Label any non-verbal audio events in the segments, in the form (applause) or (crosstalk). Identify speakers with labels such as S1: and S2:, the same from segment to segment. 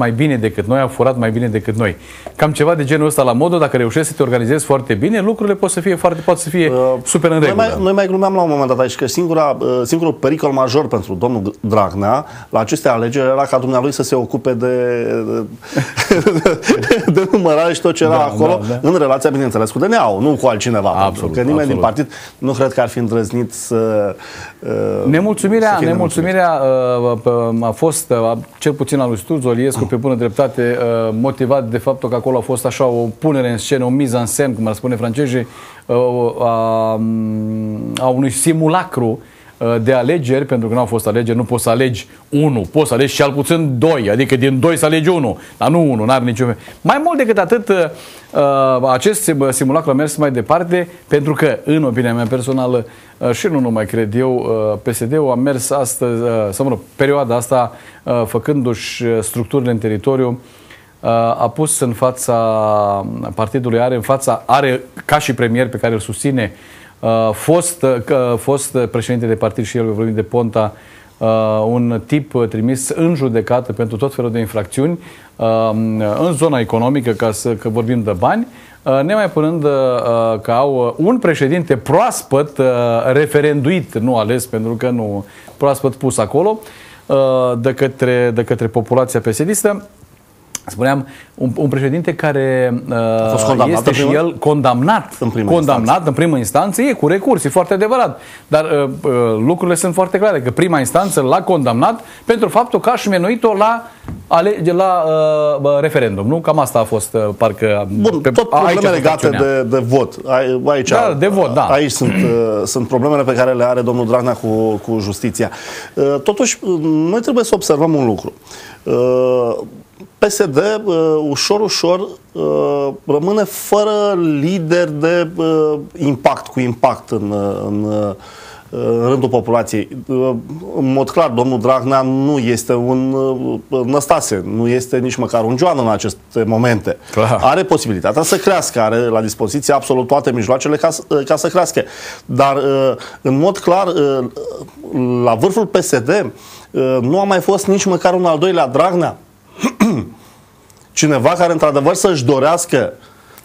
S1: mai bine decât noi, au furat mai bine decât noi. Cam ceva de genul ăsta la modul, dacă reușești să te organizezi foarte bine, lucrurile pot să fie foarte, pot să fie uh, super în regulă.
S2: Noi mai, noi mai glumeam la un moment dat aici că singura, uh, singurul pericol major pentru domnul Dragnea la aceste alegeri era ca dumnealui să se ocupe de, de, de numărare și tot ce era da, acolo, da, da. în relația, bineînțeles, cu DNA-ul, nu cu altcineva. Absolut, că nimeni absolut. din partid nu cred că ar fi îndrăznit să...
S1: Uh, nemulțumirea, să nemulțumirea uh, a fost, uh, cel puțin al lui Sturzo, Oliescu, pe bună dreptate, uh, motivat de faptul că acolo a fost așa o punere în scenă, o miză în semn, cum ar spune francezii, uh, a, a unui simulacru uh, de alegeri, pentru că nu au fost alegeri, nu poți să alegi unul, poți să alegi cel puțin doi, adică din doi să alegi unul, dar nu unul, n-are niciun... Mai mult decât atât, acest simulacru a mers mai departe, pentru că, în opinia mea personală, și nu numai cred eu, PSD-ul a mers astăzi, sau mă rog, perioada asta, făcându-și structurile în teritoriu, a pus în fața partidului, are în fața, are ca și premier pe care îl susține, fost, fost președinte de partid și el, vorbim de Ponta, un tip trimis în judecată pentru tot felul de infracțiuni în zona economică, ca să că vorbim de bani, nemai punând că au un președinte proaspăt referenduit, nu ales pentru că nu proaspăt pus acolo, de către, de către populația pesedistă, Spuneam, un, un președinte care uh, fost condamnat este și el condamnat, în primă condamnat instanță. în primă instanță, e cu recurs, e foarte adevărat. Dar uh, uh, lucrurile sunt foarte clare, că prima instanță l-a condamnat pentru faptul că a șmenuit-o la, alege, la uh, referendum. Nu? Cam asta a fost, uh, parcă...
S2: Bun, pe, tot probleme legate de, de vot. Aici,
S1: da, de vot, da.
S2: Aici sunt, uh, sunt problemele pe care le are domnul Dragnea cu, cu justiția. Uh, totuși, noi trebuie să observăm un lucru. Uh, PSD uh, ușor, ușor uh, rămâne fără lider de uh, impact, cu impact în, în, uh, în rândul populației. Uh, în mod clar, domnul Dragnea nu este un uh, Năstase, nu este nici măcar un Joan în aceste momente. Clar. Are posibilitatea să crească, are la dispoziție absolut toate mijloacele ca, ca să crească. Dar, în mod clar, la vârful PSD nu a mai fost nici măcar un al doilea Dragnea (clears throat) cineva care într-adevăr să-și dorească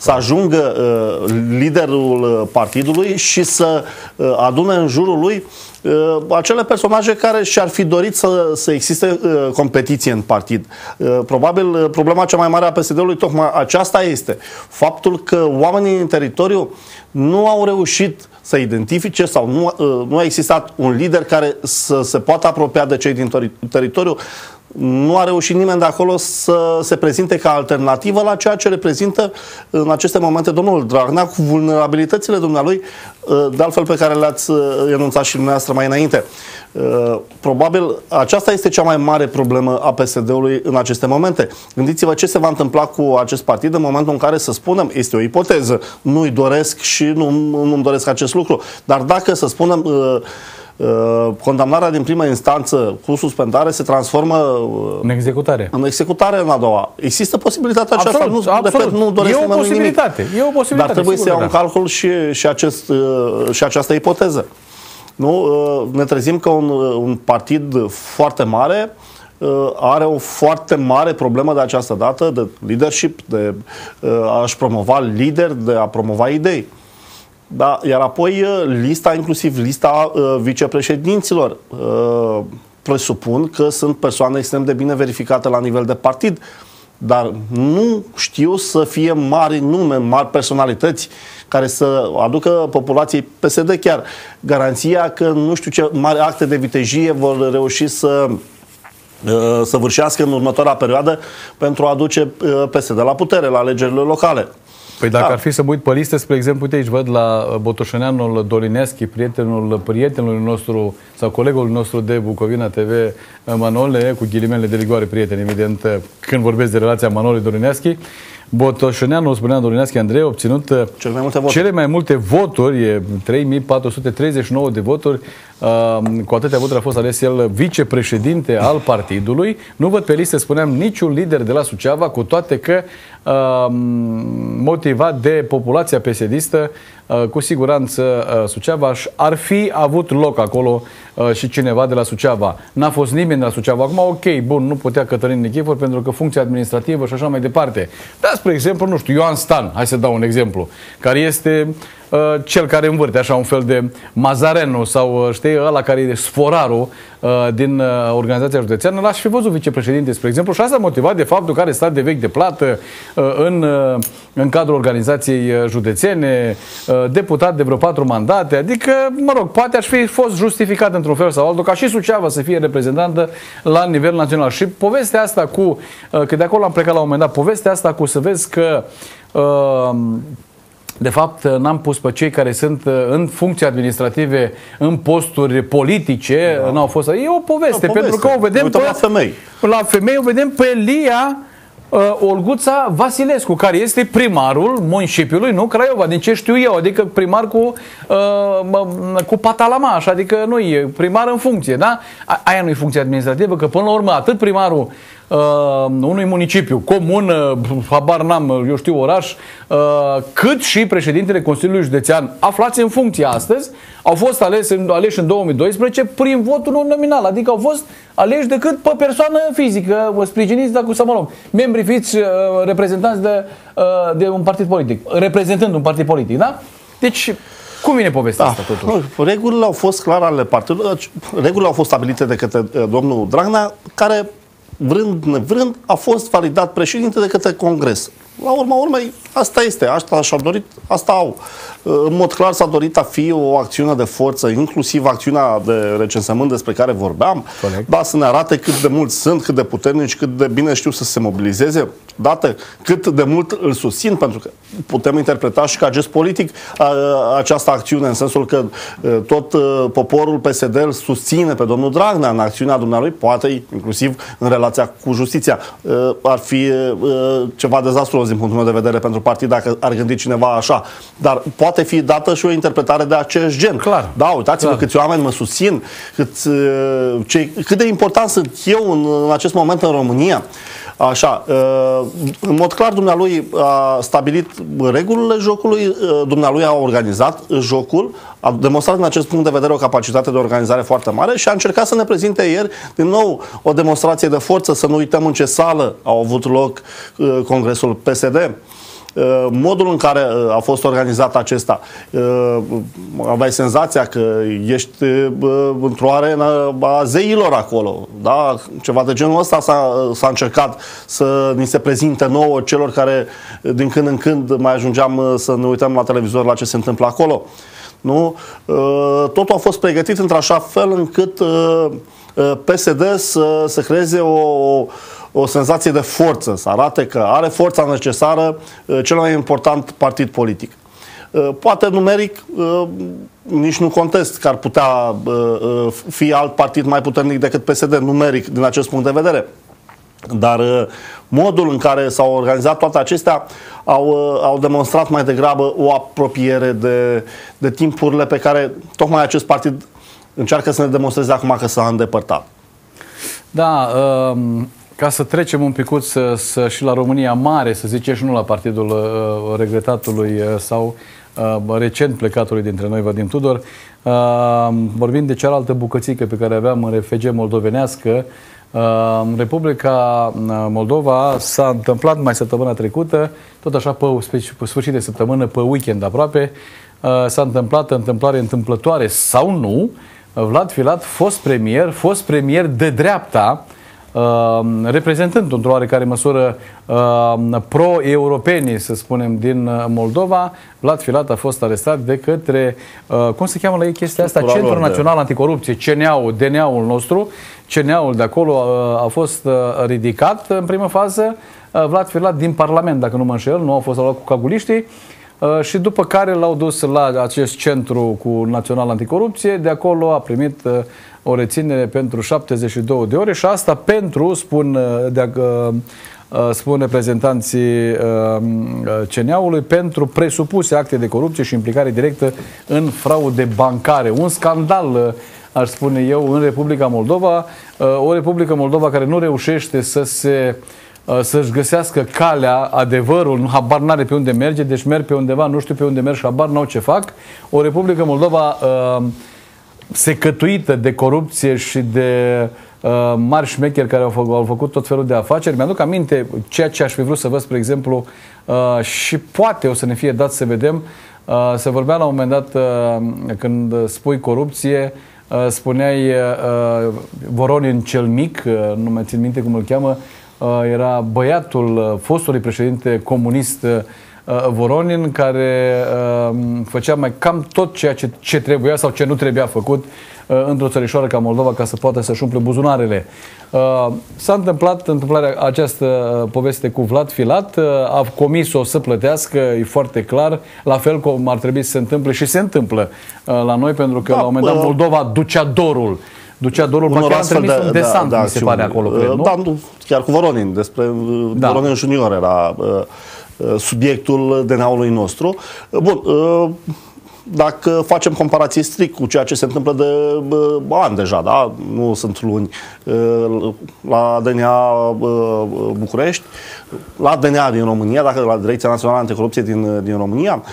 S2: să ajungă uh, liderul uh, partidului și să uh, adune în jurul lui uh, acele personaje care și-ar fi dorit să, să existe uh, competiție în partid. Uh, probabil uh, problema cea mai mare a PSD-ului tocmai aceasta este. Faptul că oamenii în teritoriu nu au reușit să identifice sau nu, uh, nu a existat un lider care să se poată apropia de cei din teritoriu nu a reușit nimeni de acolo să se prezinte ca alternativă la ceea ce reprezintă în aceste momente domnul Dragnea cu vulnerabilitățile dumnealui, uh, de altfel pe care le-ați uh, enunțat și dumneavoastră mai înainte. Uh, probabil aceasta este cea mai mare problemă a PSD-ului în aceste momente. Gândiți-vă ce se va întâmpla cu acest partid în momentul în care, să spunem, este o ipoteză, nu-i doresc și nu, nu-mi doresc acest lucru, dar dacă, să spunem, Uh, condamnarea din prima instanță cu suspendare se transformă
S1: uh, în executare.
S2: În executare în a doua. Există posibilitatea aceasta.
S1: Absolut, nu, absolut. nu doresc e o posibilitate. Nimic. E o posibilitate.
S2: Dar trebuie să iau în da. calcul și, și, acest, uh, și această ipoteză. Nu? Ne trezim că un, un partid foarte mare are o foarte mare problemă de această dată de leadership, de a-și promova lider, de a promova idei. Da, iar apoi uh, lista, inclusiv lista uh, vicepreședinților, uh, presupun că sunt persoane extrem de bine verificate la nivel de partid, dar nu știu să fie mari nume, mari personalități care să aducă populației PSD chiar garanția că nu știu ce mari acte de vitejie vor reuși să uh, să vârșească în următoarea perioadă pentru a aduce uh, PSD la putere, la alegerile locale.
S1: Păi dacă da. ar fi să mă uit pe listă, spre exemplu, uite aici văd la uh, Botoșăneanul Dolineschi, prietenul prietenului nostru sau colegul nostru de Bucovina TV, uh, Manole, cu ghilimele de ligoare prieten, evident, uh, când vorbesc de relația Manole Dolineschi, Botoșăneanu, spunea Dorinescu Andrei, a obținut uh, cele mai multe voturi, cele mai multe voturi 3439 de voturi. Uh, cu atâtea voturi a fost ales el vicepreședinte al partidului. Nu văd pe listă, spuneam, niciun lider de la Suceava, cu toate că uh, motivat de populația pesedistă, cu siguranță Suceavaș ar fi avut loc acolo și cineva de la Suceava. N-a fost nimeni de la Suceava. Acum, ok, bun, nu putea Cătălin Nichifor pentru că funcția administrativă și așa mai departe. Dar, spre exemplu, nu știu, Ioan Stan, hai să dau un exemplu, care este uh, cel care învârte așa un fel de Mazarenu sau uh, știi, ăla care e sforarul uh, din uh, organizația județeană, l-aș fi văzut vicepreședinte, spre exemplu, și asta motivat de faptul că are stat de vechi de plată uh, în, uh, în cadrul organizației uh, județene, uh, deputat de vreo patru mandate, adică, mă rog, poate aș fi fost justificat într-un fel sau altul ca și Suceava să fie reprezentantă la nivel național. Și povestea asta cu, uh, că de acolo am plecat la un moment dat, povestea asta cu să vezi că uh, de fapt, n-am pus pe cei care sunt uh, în funcții administrative, în posturi politice, da. n-au fost. E o poveste, o poveste. pentru că o vedem
S2: pe, la femei.
S1: La femei o vedem pe Lia uh, Olguța Vasilescu, care este primarul municipiului, nu Craiova, din ce știu eu, adică primar cu, uh, cu patalama, așa, adică nu e primar în funcție, da? Aia nu e funcție administrativă, că până la urmă atât primarul uh, unui municipiu, comună, habar n-am, eu știu, oraș, uh, cât și președintele Consiliului Județean aflați în funcție astăzi, au fost ales, aleși în 2012 prin votul nominal, adică au fost aleși decât pe persoană fizică, sprijiniți, dacă să mă rog, membri fiți uh, reprezentanți de, uh, de un partid politic, reprezentând un partid politic, da? Deci, cum vine povestea da. asta totuși?
S2: Regulile au fost clare ale partidului, regulile au fost stabilite de către uh, domnul Dragnea, care vrând nevrând, a fost validat președinte de către Congres. La urma urmei, asta este, asta și-au dorit, asta au. În mod clar s-a dorit a fi o acțiune de forță, inclusiv acțiunea de recensământ despre care vorbeam, Corect. da, să ne arate cât de mulți sunt, cât de puternici, cât de bine știu să se mobilizeze, dată cât de mult îl susțin, pentru că putem interpreta și ca gest politic a, această acțiune, în sensul că tot poporul PSD îl susține pe domnul Dragnea în acțiunea dumnealui, poate inclusiv în relația cu justiția. Ar fi ceva dezastruos din punctul meu de vedere pentru partid dacă ar gândi cineva așa. Dar poate fi dată și o interpretare de acest gen.
S1: Clar.
S2: Da, uitați-vă Clar. câți oameni mă susțin, cât, ce, cât de important sunt eu în, în acest moment în România. Așa, uh, în mod clar, dumnealui a stabilit regulile jocului, uh, dumnealui a organizat jocul, a demonstrat în acest punct de vedere o capacitate de organizare foarte mare și a încercat să ne prezinte ieri din nou o demonstrație de forță, să nu uităm în ce sală a avut loc uh, congresul PSD. Uh, modul în care uh, a fost organizat acesta, uh, aveai senzația că ești într-o arenă a zeilor acolo, da? Ceva de genul ăsta s-a, s-a încercat să ni se prezinte nouă celor care din când în când mai ajungeam să ne uităm la televizor la ce se întâmplă acolo. Nu? Totul a fost pregătit într-așa fel încât PSD să, să creeze o, o senzație de forță, să arate că are forța necesară uh, cel mai important partid politic. Uh, poate numeric uh, nici nu contest că ar putea fi alt partid mai puternic decât PSD numeric din acest punct de vedere. Dar modul în care s-au organizat toate acestea au, au demonstrat mai degrabă o apropiere de, de timpurile pe care tocmai acest partid încearcă să ne demonstreze acum că s-a îndepărtat.
S1: Da, um ca să trecem un picut să, să, și la România Mare, să zicem și nu la partidul uh, regretatului uh, sau uh, recent plecatului dintre noi, Vadim Tudor, uh, vorbim de cealaltă bucățică pe care aveam în RFG moldovenească, uh, Republica uh, Moldova s-a întâmplat mai săptămâna trecută, tot așa pe, pe sfârșit de săptămână, pe weekend aproape, uh, s-a întâmplat întâmplare întâmplătoare sau nu, Vlad Filat, fost premier, fost premier de dreapta, uh, Uh, reprezentând într-o oarecare măsură uh, pro-europenii, să spunem, din uh, Moldova, Vlad Filat a fost arestat de către, cum se cheamă la ei chestia asta? Centrul Național Anticorupție, CNA-ul, DNA-ul nostru, CNA-ul de acolo a fost ridicat în primă fază, Vlad Filat din Parlament, dacă nu mă înșel, nu a fost luat cu caguliștii, și după care l-au dus la acest centru cu Național Anticorupție, de acolo a primit o reținere pentru 72 de ore și asta pentru, spun, uh, de, uh, uh, spun reprezentanții CNA-ului, pentru presupuse acte de corupție și implicare directă în fraude bancare. Un scandal aș spune eu, în Republica Moldova, o Republică Moldova care nu reușește să se uh, să-și găsească calea, adevărul, nu habar n-are pe unde merge, deci merg pe undeva, nu știu pe unde merg și habar n-au ce fac. O Republică Moldova uh, secătuită de corupție și de uh, mari șmecheri care au, făcut, au făcut tot felul de afaceri. Mi-aduc aminte ceea ce aș fi vrut să văd, spre exemplu, uh, și poate o să ne fie dat să vedem, uh, se vorbea la un moment dat uh, când spui corupție, uh, spuneai uh, Voronin cel mic, uh, nu mai țin minte cum îl cheamă, uh, era băiatul uh, fostului președinte comunist uh, Uh, Voronin, care uh, făcea mai cam tot ceea ce, ce trebuia sau ce nu trebuia făcut uh, într-o țărișoară ca Moldova ca să poată să-și umple buzunarele. S-a întâmplat întâmplarea această poveste cu Vlad Filat, a comis-o să plătească, e foarte clar, la fel cum ar trebui să se întâmple și se întâmplă la noi, pentru că da, la un moment dat Moldova ducea dorul ducea dorul,
S2: unor astfel de,
S1: un desant,
S2: da,
S1: mi se pare acolo, cred, nu?
S2: Da, chiar cu Voronin, despre da. Voronin Junior era uh, Uh, subiectul DNA-ului nostru. Bun, uh, dacă facem comparații strict cu ceea ce se întâmplă de ani deja, da? nu sunt luni, la DNA București, la DNA din România, dacă la Direcția Națională Anticorupție din, din România,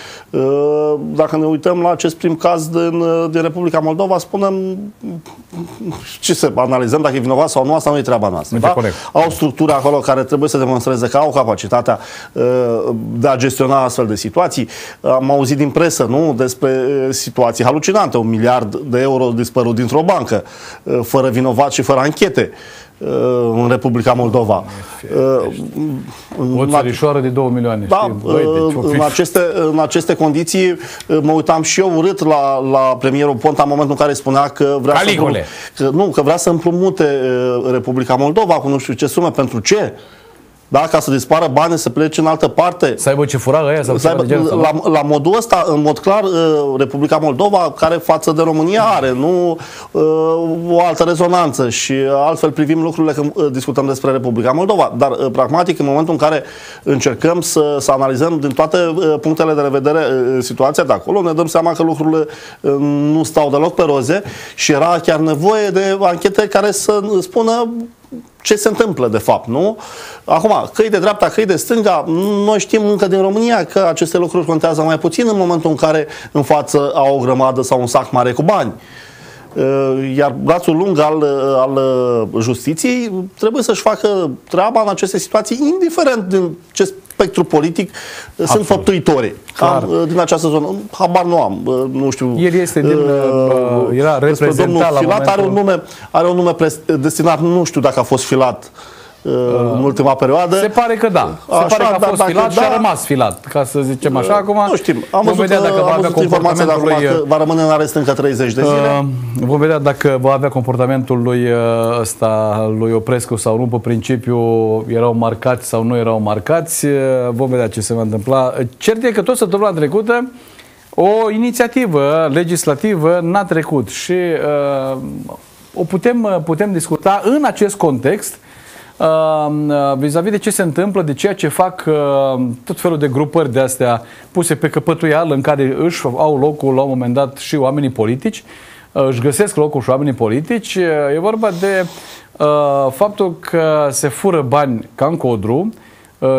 S2: dacă ne uităm la acest prim caz din, din Republica Moldova, spunem ce să analizăm dacă e vinovat sau nu, asta nu e treaba noastră. Da? Au structuri acolo care trebuie să demonstreze că au capacitatea de a gestiona astfel de situații. Am auzit din presă, nu, despre despre situații halucinante. Un miliard de euro dispărut dintr-o bancă, fără vinovat și fără anchete în Republica Moldova.
S1: O țărișoară de 2 milioane.
S2: Da, Băi, deci în, aceste, în aceste condiții mă uitam și eu urât la, la premierul Ponta în momentul în care spunea că vrea, să, că, nu, că vrea să împrumute Republica Moldova cu nu știu ce sume. Pentru ce? Da? ca să dispară bani, să plece în altă parte.
S1: Să aibă ce fura aia sau
S2: să aibă, de genul, la, la modul ăsta, în mod clar, uh, Republica Moldova, care față de România are nu uh, o altă rezonanță și altfel privim lucrurile când uh, discutăm despre Republica Moldova. Dar, pragmatic, în momentul în care încercăm să, să analizăm din toate punctele de vedere situația de acolo, ne dăm seama că lucrurile nu stau deloc pe roze și era chiar nevoie de anchete care să spună ce se întâmplă de fapt, nu? Acum, că de dreapta, că de stânga, noi știm încă din România că aceste lucruri contează mai puțin în momentul în care în față au o grămadă sau un sac mare cu bani. Uh, iar brațul lung al, al uh, justiției trebuie să-și facă treaba în aceste situații, indiferent din ce spectru politic Absolut. sunt făptuitorii. Am, din această zonă. Habar nu am. Nu știu.
S1: El este din, uh, era reprezentat
S2: domnul la Filat momentul... are un nume, are un nume destinat, nu știu dacă a fost filat Uh, în ultima perioadă.
S1: Se pare că da. Se așa, pare că a fost filat da, și a rămas filat, ca să zicem așa. Acum
S2: nu știm. Am văzut, vedea dacă va avea comportamentul lui... Că va rămâne în arest încă 30 de zile. Uh,
S1: vom vedea dacă va avea comportamentul lui uh, ăsta, lui Oprescu sau nu, pe principiu erau marcați sau nu erau marcați. Uh, vom vedea ce se va întâmpla. Cert e că tot săptămâna trecută o inițiativă legislativă n-a trecut și uh, o putem, putem discuta în acest context vis-a-vis de ce se întâmplă, de ceea ce fac tot felul de grupări de astea puse pe căpătuială în care își au locul la un moment dat și oamenii politici, își găsesc locul și oamenii politici. E vorba de faptul că se fură bani ca în codru,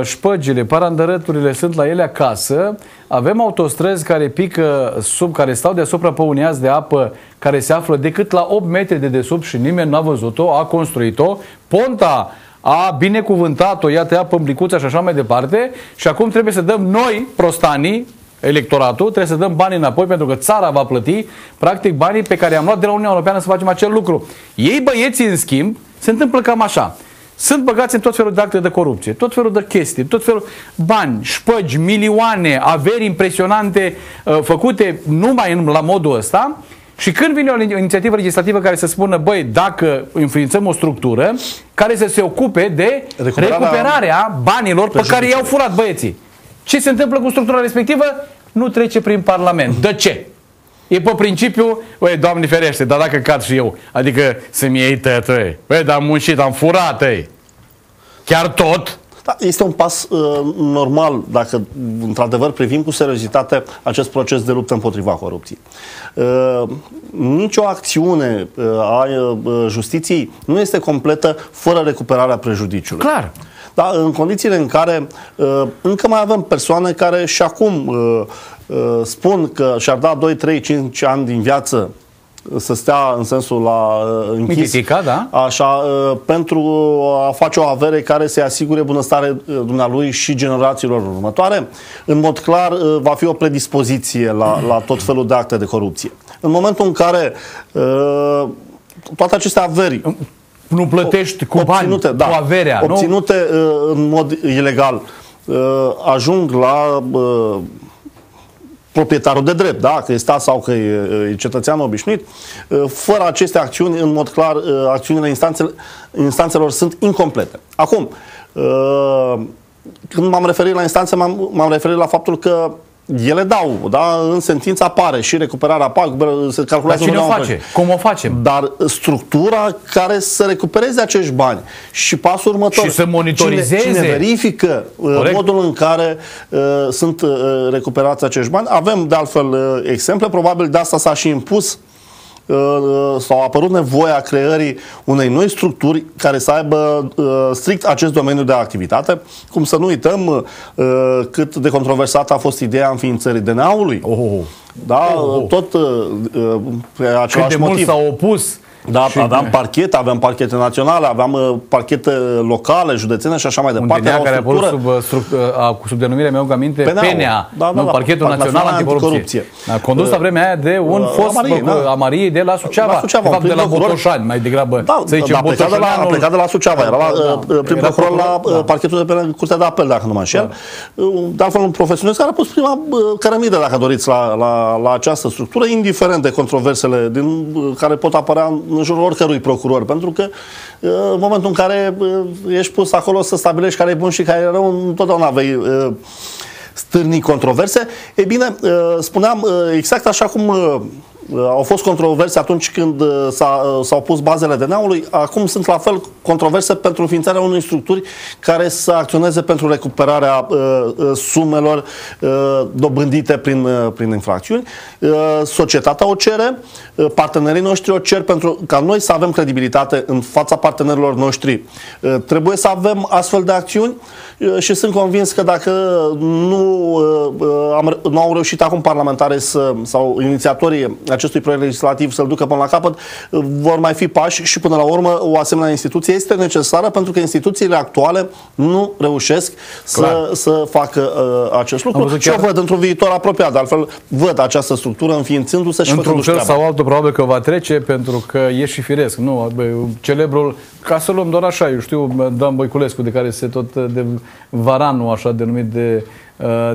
S1: șpăgile, parandărăturile sunt la ele acasă, avem autostrăzi care pică sub, care stau deasupra pe un de apă care se află decât la 8 metri de desubt și nimeni n-a văzut-o, a construit-o. Ponta a binecuvântat-o, iată ea pămblicuța și așa mai departe și acum trebuie să dăm noi, prostanii, electoratul, trebuie să dăm banii înapoi pentru că țara va plăti practic banii pe care am luat de la Uniunea Europeană să facem acel lucru. Ei băieții, în schimb, se întâmplă cam așa. Sunt băgați în tot felul de acte de corupție, tot felul de chestii, tot felul bani, șpăgi, milioane, averi impresionante uh, făcute numai în, la modul ăsta și când vine o inițiativă legislativă care să spună, băi, dacă înființăm o structură care să se ocupe de recuperarea, recuperarea banilor pe care i-au furat băieții. Ce se întâmplă cu structura respectivă? Nu trece prin Parlament. De ce? E pe principiu, băi, Doamne ferește, dar dacă cad și eu, adică să-mi iei tătă, băi, dar am muncit, am furat, ei. Chiar tot?
S2: Da, este un pas uh, normal dacă într-adevăr privim cu seriozitate acest proces de luptă împotriva corupției. Uh, nicio acțiune uh, a uh, justiției nu este completă fără recuperarea prejudiciului.
S1: Clar.
S2: Da? În condițiile în care uh, încă mai avem persoane care și acum uh, uh, spun că și-ar da 2, 3, 5 ani din viață să stea în sensul la uh, închis,
S1: Mititica, da?
S2: așa, uh, pentru a face o avere care să-i asigure bunăstare uh, dumnealui și generațiilor următoare, în mod clar uh, va fi o predispoziție la, la tot felul de acte de corupție. În momentul în care uh, toate aceste averi
S1: Nu plătești cu bani,
S2: obținute, da,
S1: cu averea, nu?
S2: obținute uh, în mod ilegal uh, ajung la uh, proprietarul de drept, da? că e stat sau că e, e cetățean obișnuit, uh, fără aceste acțiuni, în mod clar, uh, acțiunile instanțelor, instanțelor sunt incomplete. Acum, uh, când m-am referit la instanțe, m-am, m-am referit la faptul că ele dau, da? în sentință apare și recuperarea pagubelor, se
S1: Dar
S2: calculează
S1: cine o
S2: undeva
S1: face?
S2: între-
S1: Cum o facem?
S2: dar structura care să recupereze acești bani și pasul următor.
S1: Și să monitorizeze.
S2: Cine, cine verifică uh,
S1: Corect.
S2: modul în care uh, sunt uh, recuperați acești bani. Avem de altfel uh, exemple, probabil de asta s-a și impus uh, uh, sau a apărut nevoia creării unei noi structuri care să aibă uh, strict acest domeniu de activitate. Cum să nu uităm uh, cât de controversată a fost ideea înființării DNA-ului.
S1: Oh, oh, oh.
S2: Da,
S1: Oh, oh.
S2: tot uh, uh, pe
S1: Cât
S2: același
S1: de mult
S2: motiv.
S1: s-au opus.
S2: Da,
S1: Și-
S2: aveam parchete, aveam parchete naționale, aveam uh, parchete locale, județene și așa mai
S1: Un
S2: departe.
S1: DNA
S2: Era o
S1: care a apărut
S2: structură-
S1: sub, uh, struct- uh, a- sub denumirea mea, aminte,
S2: PNA-ul.
S1: PNA,
S2: Da, da,
S1: nu,
S2: da,
S1: Parchetul
S2: Parc
S1: Național
S2: Național
S1: Anticorupție.
S2: Anticorupție.
S1: A condus la vremea aia de un
S2: Uh,
S1: fost
S2: Amarie,
S1: bă,
S2: da.
S1: Amarie de la Suceava.
S2: La Suceava,
S1: de fapt,
S2: un
S1: de la
S2: prim procuror.
S1: Botoșani, mai degrabă.
S2: Da,
S1: să zicem,
S2: da, a plecat de la, a
S1: Botoșaneanul-
S2: plecat de la Suceava, era la
S1: Da,
S2: uh, prim
S1: era
S2: procuror la
S1: procuror,
S2: uh,
S1: da.
S2: parchetul de pe Curtea de Apel, dacă nu mă înșel. Uh, De altfel, un profesionist care a pus prima uh, cărămidă, dacă doriți, la, la, la această structură, indiferent de controversele din, uh, care pot apărea în jurul oricărui procuror, pentru că uh, în momentul în care uh, ești pus acolo să stabilești care e bun și care e rău, întotdeauna vei uh, stârni controverse. E bine, uh, spuneam uh, exact așa cum uh, uh, au fost controverse atunci când uh, s-a, uh, s-au pus bazele DNA-ului, acum sunt la fel controverse pentru înființarea unei structuri care să acționeze pentru recuperarea uh, uh, sumelor uh, dobândite prin, uh, prin infracțiuni. Uh, societatea o cere, uh, partenerii noștri o cer pentru ca noi să avem credibilitate în fața partenerilor noștri. Uh, trebuie să avem astfel de acțiuni uh, și sunt convins că dacă nu, uh, uh, am, nu au reușit acum parlamentare să, sau inițiatorii acestui proiect legislativ să-l ducă până la capăt, uh, vor mai fi pași și până la urmă o asemenea instituție este necesară pentru că instituțiile actuale nu reușesc să, să facă uh, acest
S1: Am
S2: lucru
S1: văzut
S2: și
S1: chiar-
S2: o văd într-un viitor apropiat. De altfel, văd această structură înființându-se și
S1: Într-un
S2: făcându-și
S1: fel
S2: treaba.
S1: sau altul probabil că va trece pentru că e și firesc. Nu, bă, celebrul, ca să luăm doar așa, eu știu, Dan Băiculescu, de care se tot de Varanu, așa denumit de uh,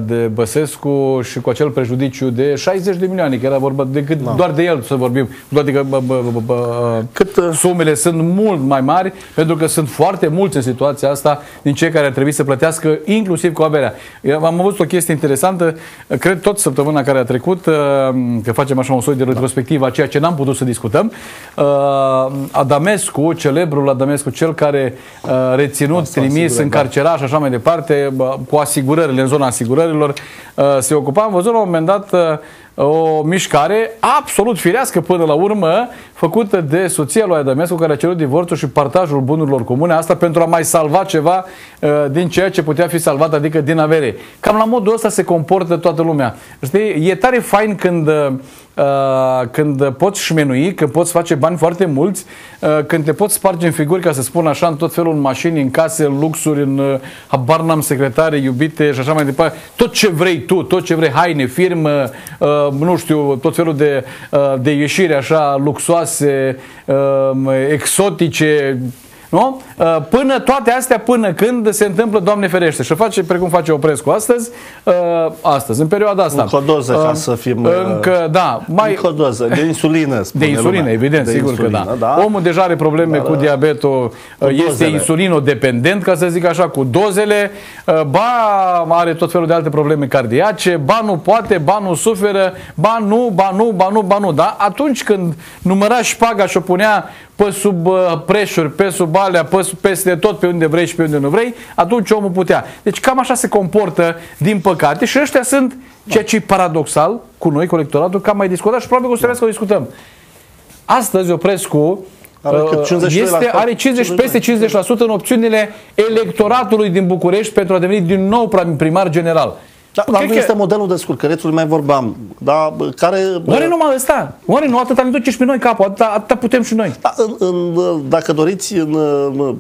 S1: de Băsescu și cu acel prejudiciu de 60 de milioane, că era vorba decât
S2: Da.
S1: doar de el să vorbim, cu toate că bă, bă, bă, bă,
S2: Cât, uh,
S1: sumele sunt mult mai mari, pentru că sunt foarte mulți în situația asta din cei care ar trebui să plătească, inclusiv cu averea. Eu am avut o chestie interesantă, cred tot săptămâna care a trecut, uh, că facem așa un soi de retrospectivă a ceea ce n-am putut să discutăm. Uh, Adamescu, celebrul Adamescu, cel care uh, reținut,
S2: Asta,
S1: trimis,
S2: asigurări, da.
S1: încarcerat și așa mai departe, bă, cu asigurările în zona asigurărilor, uh, se ocupa. Am văzut la un moment dat uh, o mișcare absolut firească până la urmă, făcută de soția lui Adamescu, care a cerut divorțul și partajul bunurilor comune, asta pentru a mai salva ceva uh, din ceea ce putea fi salvat, adică din avere. Cam la modul ăsta se comportă toată lumea. Știi? E tare fain când uh, Uh, când poți șmenui, când poți face bani foarte mulți, uh, când te poți sparge în figuri, ca să spun așa, în tot felul în mașini, în case, în luxuri, în uh, habar n-am secretare, iubite și așa mai departe. Tot ce vrei tu, tot ce vrei, haine, firmă, uh, nu știu, tot felul de, uh, de ieșiri așa luxoase, uh, exotice, nu? Uh, Până toate astea, până când se întâmplă, Doamne ferește, și face precum face Oprescu astăzi, uh, astăzi, în perioada asta.
S2: Încă o doză ca
S1: Uh,
S2: să fim, uh,
S1: Încă, da, mai,
S2: Încă o doză, de insulină, (laughs)
S1: de
S2: spune
S1: insulină,
S2: lumea.
S1: evident,
S2: De
S1: sigur
S2: insulină,
S1: că da. Omul deja are probleme cu diabetul, este
S2: dozele.
S1: insulinodependent, ca să zic așa, cu dozele, uh, ba are tot felul de alte probleme cardiace, ba nu poate, ba nu suferă, ba nu, ba nu, ba nu, ba nu. Da? Atunci când număra șpaga și o punea pe sub uh, preșuri, pe sub alea, pe, sub- peste tot, pe unde vrei și pe unde nu vrei, atunci omul putea. Deci cam așa se comportă, din păcate, și ăștia sunt ceea ce e paradoxal cu noi, cu electoratul, că am mai discutat și probabil că o să trebuiască să o discutăm. Astăzi Oprescu Are este, are 50, peste 50% în opțiunile electoratului din București pentru a deveni din nou primar general.
S2: Da, dar nu este modelul descurcărețului, mai vorbeam. Da, care,
S1: Oare numai ăsta? Oare nu atâta ne duce și pe noi capul, atâta, atâta putem și noi.
S2: Da, în, în, dacă doriți, în, în,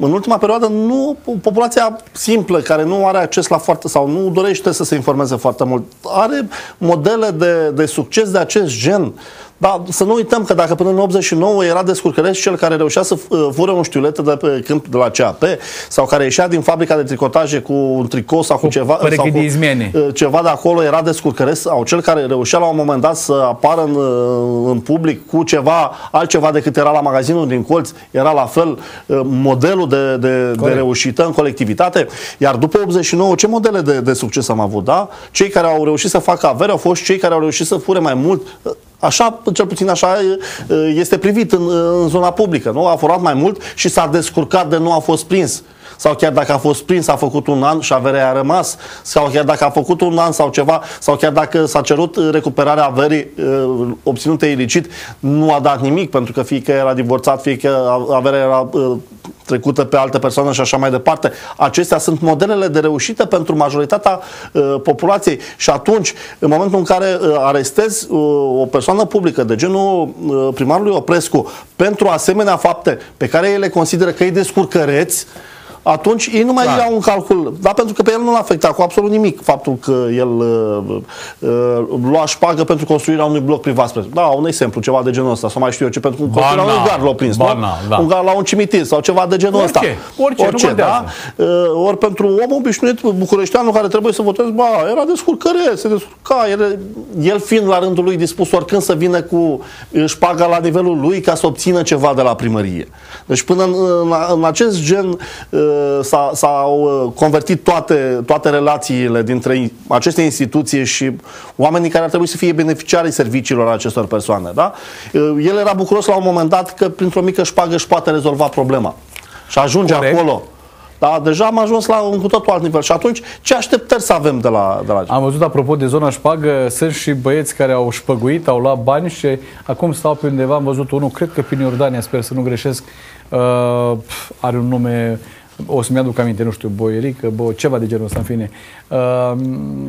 S2: în ultima perioadă, nu populația simplă, care nu are acces la foarte, sau nu dorește să se informeze foarte mult, are modele de, de succes de acest gen. Dar să nu uităm că dacă până în 89 era descurcărești cel care reușea să uh, fură un știulet de pe câmp de la CAP sau care ieșea din fabrica de tricotaje cu un tricou sau cu, cu ceva sau cu, uh, ceva de acolo era descurcărești sau cel care reușea la un moment dat să apară în, uh, în public cu ceva altceva decât era la magazinul din colț, era la fel modelul de, de, de reușită în colectivitate. Iar după 89, ce modele de, de succes am avut? Da? Cei care au reușit să facă avere au fost cei care au reușit să fure mai mult Așa, cel puțin așa este privit în, în zona publică. Nu? A furat mai mult și s-a descurcat de nu a fost prins. Sau chiar dacă a fost prins, a făcut un an și averea a rămas. Sau chiar dacă a făcut un an sau ceva, sau chiar dacă s-a cerut recuperarea averii uh, obținute ilicit, nu a dat nimic, pentru că fie că era divorțat, fie că averea era uh, trecută pe alte persoane și așa mai departe. Acestea sunt modelele de reușită pentru majoritatea uh, populației și atunci, în momentul în care uh, arestezi uh, o persoană publică de genul uh, primarului Oprescu pentru asemenea fapte pe care ei le consideră că îi descurcăreți, atunci ei nu mai da. iau un calcul. Da, pentru că pe el nu l-a afectat cu absolut nimic faptul că el uh, uh, lua șpagă pentru construirea unui bloc privat. Da, un exemplu, ceva de genul ăsta, sau mai știu eu ce, pentru construirea unui gar l-a prins, Bana, da? Un gar la un cimitir sau ceva de genul ăsta.
S1: Orice, orice, orice da?
S2: Uh, ori pentru om obișnuit bucureșteanul care trebuie să voteze, ba, era descurcăre, se descurca, el, el fiind la rândul lui dispus oricând să vină cu șpaga la nivelul lui ca să obțină ceva de la primărie. Deci până în, în, în acest gen uh, s-au uh, convertit toate, toate relațiile dintre aceste instituții și oamenii care ar trebui să fie beneficiarii serviciilor acestor persoane. Da? Uh, el era bucuros la un moment dat că printr-o mică șpagă își poate rezolva problema. Și ajunge Corect. acolo. Da, deja am ajuns la un cu totul alt nivel. Și atunci, ce așteptări să avem de la, de la
S1: Am văzut, apropo de zona șpagă, sunt și băieți care au șpăguit, au luat bani și acum stau pe undeva, am văzut unul, cred că prin Iordania, sper să nu greșesc, uh, are un nume o să-mi aduc aminte, nu știu, boierică, bo, ceva de genul ăsta, în fine. Uh,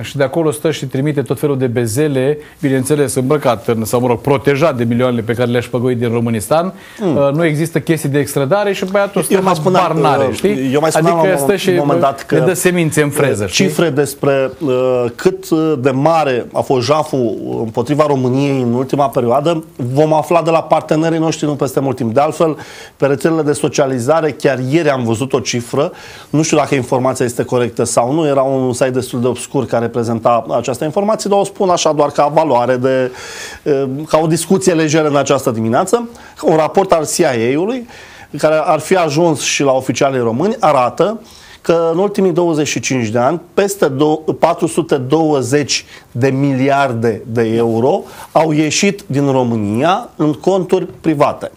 S1: și de acolo stă și trimite tot felul de bezele, bineînțeles, îmbrăcat în, sau, mă rog, protejat de milioanele pe care le-aș păgăit din Românistan. Mm. Uh, nu există chestii de extradare și băiatul stă eu mai spuneam, barnare, uh, știi?
S2: Eu mai spuneam adică stă
S1: și moment dat că
S2: ne
S1: dă semințe în freză,
S2: uh, Cifre știi? despre uh, cât de mare a fost jaful împotriva României în ultima perioadă, vom afla de la partenerii noștri nu peste mult timp. De altfel, pe rețelele de socializare, chiar ieri am văzut o cifră, nu știu dacă informația este corectă sau nu, era un site destul de obscur care prezenta această informație, dar o spun așa doar ca valoare, de, ca o discuție lejeră în această dimineață, un raport al CIA-ului, care ar fi ajuns și la oficialii români, arată că în ultimii 25 de ani peste 420 de miliarde de euro au ieșit din România în conturi private.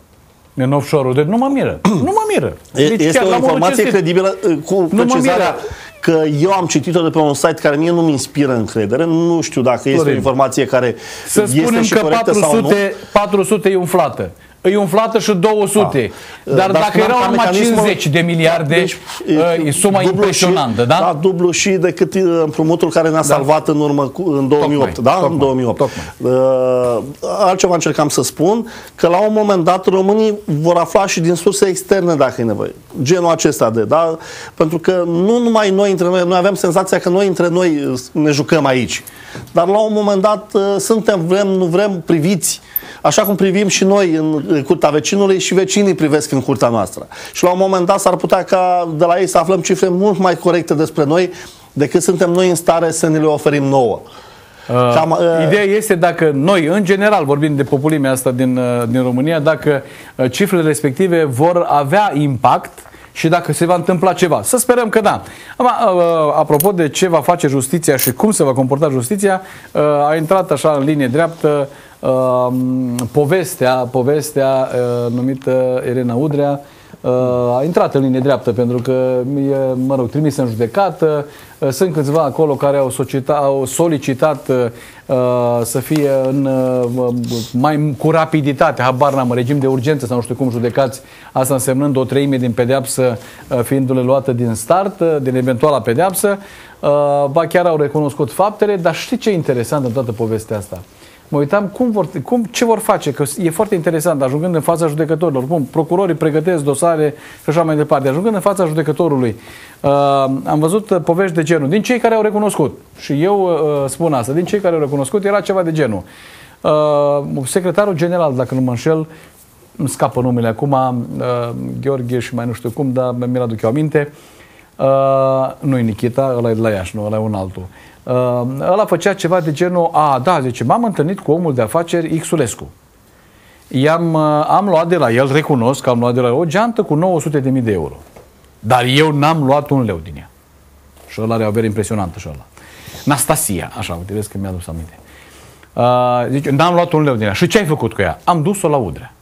S1: În offshore-ul. Deci nu mă miră. (clears throat) nu mă miră.
S2: Deci este o informație credibilă uh, cu nu precizarea că eu am citit-o de pe un site care mie nu mi inspiră încredere. Nu știu dacă este Florin. o informație care
S1: Să este spunem și că 400, sau nu. 400 e umflată îi umflată și 200. Da. Dar, Dar dacă erau numai 50 de miliarde, deci, e suma impresionantă,
S2: și,
S1: da?
S2: Da, dublu și decât împrumutul care ne-a da. salvat în urmă cu, în 2008, tocmai, da? Tocmai, în 2008. Tocmai. Uh, altceva încercam să spun, că la un moment dat românii vor afla și din surse externe dacă e nevoie. Genul acesta de, da? Pentru că nu numai noi între noi, noi avem senzația că noi între noi ne jucăm aici. Dar la un moment dat uh, suntem, vrem, nu vrem, priviți așa cum privim și noi în curtea vecinului și vecinii privesc în curtea noastră. Și la un moment dat s-ar putea ca de la ei să aflăm cifre mult mai corecte despre noi decât suntem noi în stare să ne le oferim nouă.
S1: Uh, Cam, uh, ideea este dacă noi, în general, vorbim de populimea asta din, uh, din România, dacă uh, cifrele respective vor avea impact și dacă se va întâmpla ceva. Să sperăm că da. Uh, apropo de ce va face justiția și cum se va comporta justiția, uh, a intrat așa în linie dreaptă uh, povestea, povestea uh, numită Elena Udrea, a intrat în linie dreaptă pentru că e, mă rog, trimis în judecată. Sunt câțiva acolo care au, societa, au solicitat uh, să fie în, uh, mai cu rapiditate, habar n-am, regim de urgență sau nu știu cum judecați, asta însemnând o treime din pedeapsă uh, fiindu-le luată din start, uh, din eventuala pedeapsă. Uh, ba chiar au recunoscut faptele, dar știi ce e interesant în toată povestea asta? Mă uitam cum vor, cum, ce vor face, că e foarte interesant, ajungând în fața judecătorilor, cum procurorii pregătesc dosare și așa mai departe, ajungând în fața judecătorului, uh, am văzut uh, povești de genul, din cei care au recunoscut, și eu uh, spun asta, din cei care au recunoscut era ceva de genul. Uh, secretarul general, dacă nu mă înșel, îmi scapă numele acum, uh, Gheorghe și mai nu știu cum, dar mi-l aduc eu aminte, uh, nu-i Nikita, ăla e de la Iași, nu, ăla e un altul. Uh, uh, ăla făcea ceva de genul, a, da, zice, m-am întâlnit cu omul de afaceri Xulescu. I-am, uh, am luat de la el, recunosc că am luat de la el o geantă cu 900.000 de euro. Dar eu n-am luat un leu din ea. Și ăla are o avere impresionantă și ăla. Nastasia, așa, uite, vezi că mi-a adus aminte. Uh, zice, n-am luat un leu din ea. Și ce ai făcut cu ea? Am dus-o la Udrea.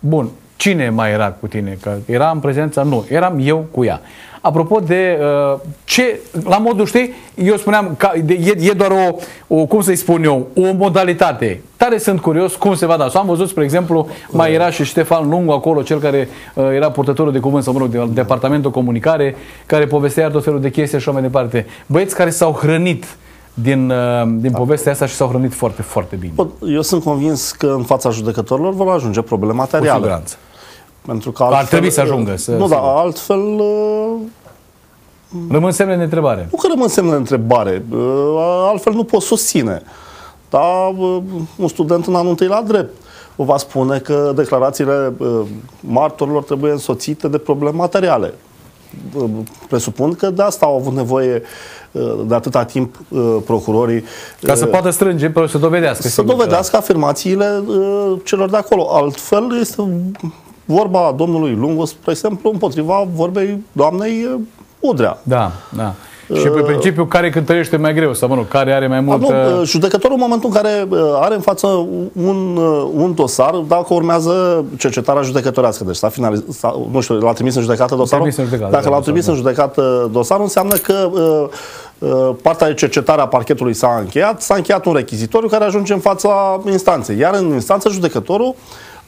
S1: Bun, cine mai era cu tine? Că era în prezența? Nu, eram eu cu ea. Apropo de uh, ce, la modul, știi, eu spuneam că e, e doar o, o, cum să-i spun eu, o modalitate. Tare sunt curios cum se va da. Sau am văzut, spre exemplu, mai era și Ștefan Lungu acolo, cel care uh, era purtătorul de cuvânt, sau mă rog, de departamentul comunicare, care povestea tot felul de chestii și așa mai departe. Băieți care s-au hrănit din, uh, din da. povestea asta și s-au hrănit foarte, foarte bine.
S2: Eu sunt convins că în fața judecătorilor vor ajunge probleme materiale. Cu siguranță.
S1: Pentru că altfel, Ar trebui să ajungă. Să,
S2: nu, dar altfel... Uh,
S1: rămân semne de întrebare.
S2: Nu că rămân semne de întrebare. Uh, altfel nu pot susține. Dar uh, un student în anul întâi la drept va spune că declarațiile martorilor trebuie însoțite de probleme materiale. Presupun că de asta au avut nevoie de atâta timp procurorii.
S1: Ca să poată strânge, să dovedească.
S2: Să dovedească afirmațiile celor de acolo. Altfel este vorba domnului Lungu, spre exemplu, împotriva vorbei doamnei uh, Udrea.
S1: Da, da. Și pe uh, principiu, care cântărește mai greu, sau mă rog, care are mai mult... Nu,
S2: uh, judecătorul în momentul în care are în față un, un dosar, dacă urmează cercetarea judecătorească, deci s-a finalizat, nu știu, l-a trimis în judecată dosarul? În judecată, dacă l-a trimis da. în judecată dosarul, înseamnă că partea de cercetare a parchetului s-a încheiat, s-a încheiat un rechizitoriu care ajunge în fața instanței. Iar în instanță judecătorul uh,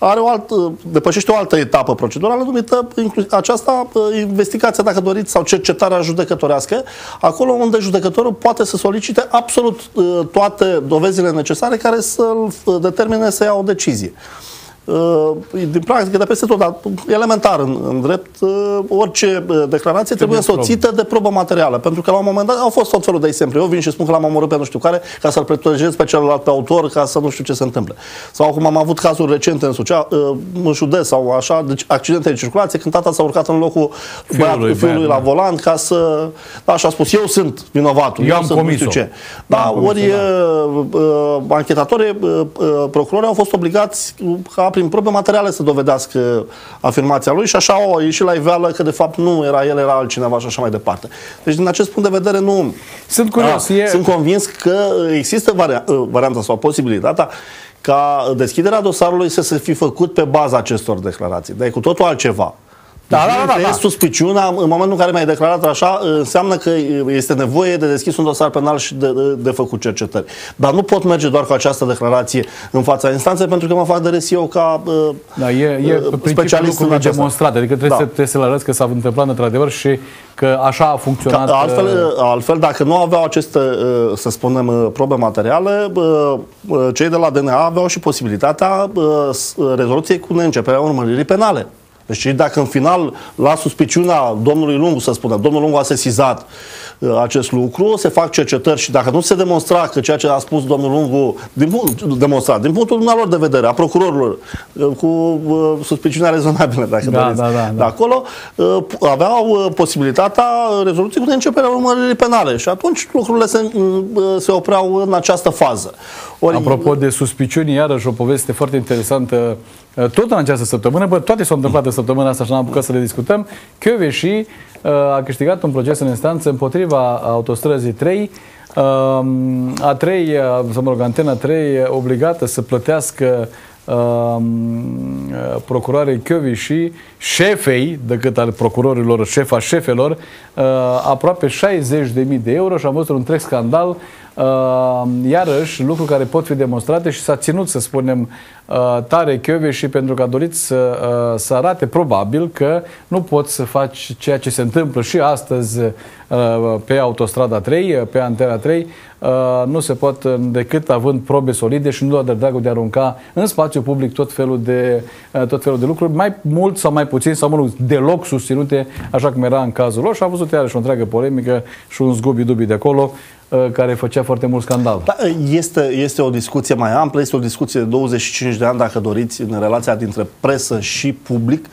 S2: are o altă, depășește o altă etapă procedurală numită aceasta investigația, dacă doriți, sau cercetarea judecătorească, acolo unde judecătorul poate să solicite absolut toate dovezile necesare care să-l determine să ia o decizie. Uh, din practică, de peste tot, dar elementar în, în drept, uh, orice uh, declarație trebuie însoțită de probă materială. Pentru că la un moment dat au fost tot felul de exemple. Eu vin și spun că l-am omorât pe nu știu care, ca să-l protejez pe celălalt pe autor, ca să nu știu ce se întâmplă. Sau acum am avut cazuri recente în, Sucea, în județ sau așa, deci accidente de circulație, când tata s-a urcat în locul fiului, fiului la volan ca să... Da, așa a spus, eu sunt vinovatul,
S1: eu, eu am sunt comis ce.
S2: Da, ori da. uh, anchetatorii, uh, procurorii au fost obligați ca prin probe materiale să dovedească afirmația lui și așa au ieșit la iveală că de fapt nu era el, era altcineva și așa mai departe. Deci din acest punct de vedere nu...
S1: Sunt curios. A,
S2: e... Sunt convins că există vari- uh, varianta sau posibilitatea ca deschiderea dosarului să se fi făcut pe baza acestor declarații. Dar e cu totul altceva. Da, da, da, da, da. suspiciunea, în momentul în care mi-ai declarat așa, înseamnă că este nevoie de deschis un dosar penal și de, de, de făcut cercetări. Dar nu pot merge doar cu această declarație în fața instanței, pentru că mă fac de res eu ca
S1: da, e, e specialist în demonstrat. Adică trebuie, da. să, trebuie să-l arăți că s-a întâmplat într-adevăr și că așa a funcționat. Ca,
S2: altfel, altfel, dacă nu aveau aceste, să spunem, probe materiale, cei de la DNA aveau și posibilitatea rezoluției cu neînceperea urmăririi penale. Deci dacă în final, la suspiciunea domnului Lungu, să spunem, domnul Lungu a sesizat uh, acest lucru, se fac cercetări și dacă nu se demonstra că ceea ce a spus domnul Lungu, din, demonstrat, din punctul dumnealor de vedere, a procurorilor, uh, cu uh, suspiciunea rezonabilă, dacă
S1: da, doriți, da, da, da.
S2: de acolo, uh, aveau uh, posibilitatea rezoluției cu începerea urmăririi penale și atunci lucrurile se, uh, se opreau în această fază.
S1: Ori... Apropo de suspiciuni, iarăși o poveste foarte interesantă Uh, tot în această săptămână, bă, toate s-au întâmplat în săptămâna asta și n-am apucat să le discutăm, Chioveși uh, a câștigat un proces în instanță împotriva autostrăzii 3, uh, a 3, să mă rog, antena 3 obligată să plătească uh, procuroarei Chiovi și șefei, decât al procurorilor, șefa șefelor, uh, aproape 60.000 de euro și am văzut un întreg scandal Uh, iarăși, lucruri care pot fi demonstrate și s-a ținut, să spunem, uh, tare și pentru că a dorit să, uh, să arate probabil că nu poți să faci ceea ce se întâmplă și astăzi pe autostrada 3, pe Antena 3, nu se pot decât având probe solide și nu doar de dragul de a arunca în spațiu public tot felul de, tot felul de lucruri, mai mult sau mai puțin, sau mă rog, deloc susținute, așa cum era în cazul lor și a văzut iarăși o întreagă polemică și un zgubi-dubi de acolo. Uh, care făcea foarte mult scandal.
S2: Da, este, este o discuție mai amplă, este o discuție de 25 de ani, dacă doriți, în relația dintre presă și public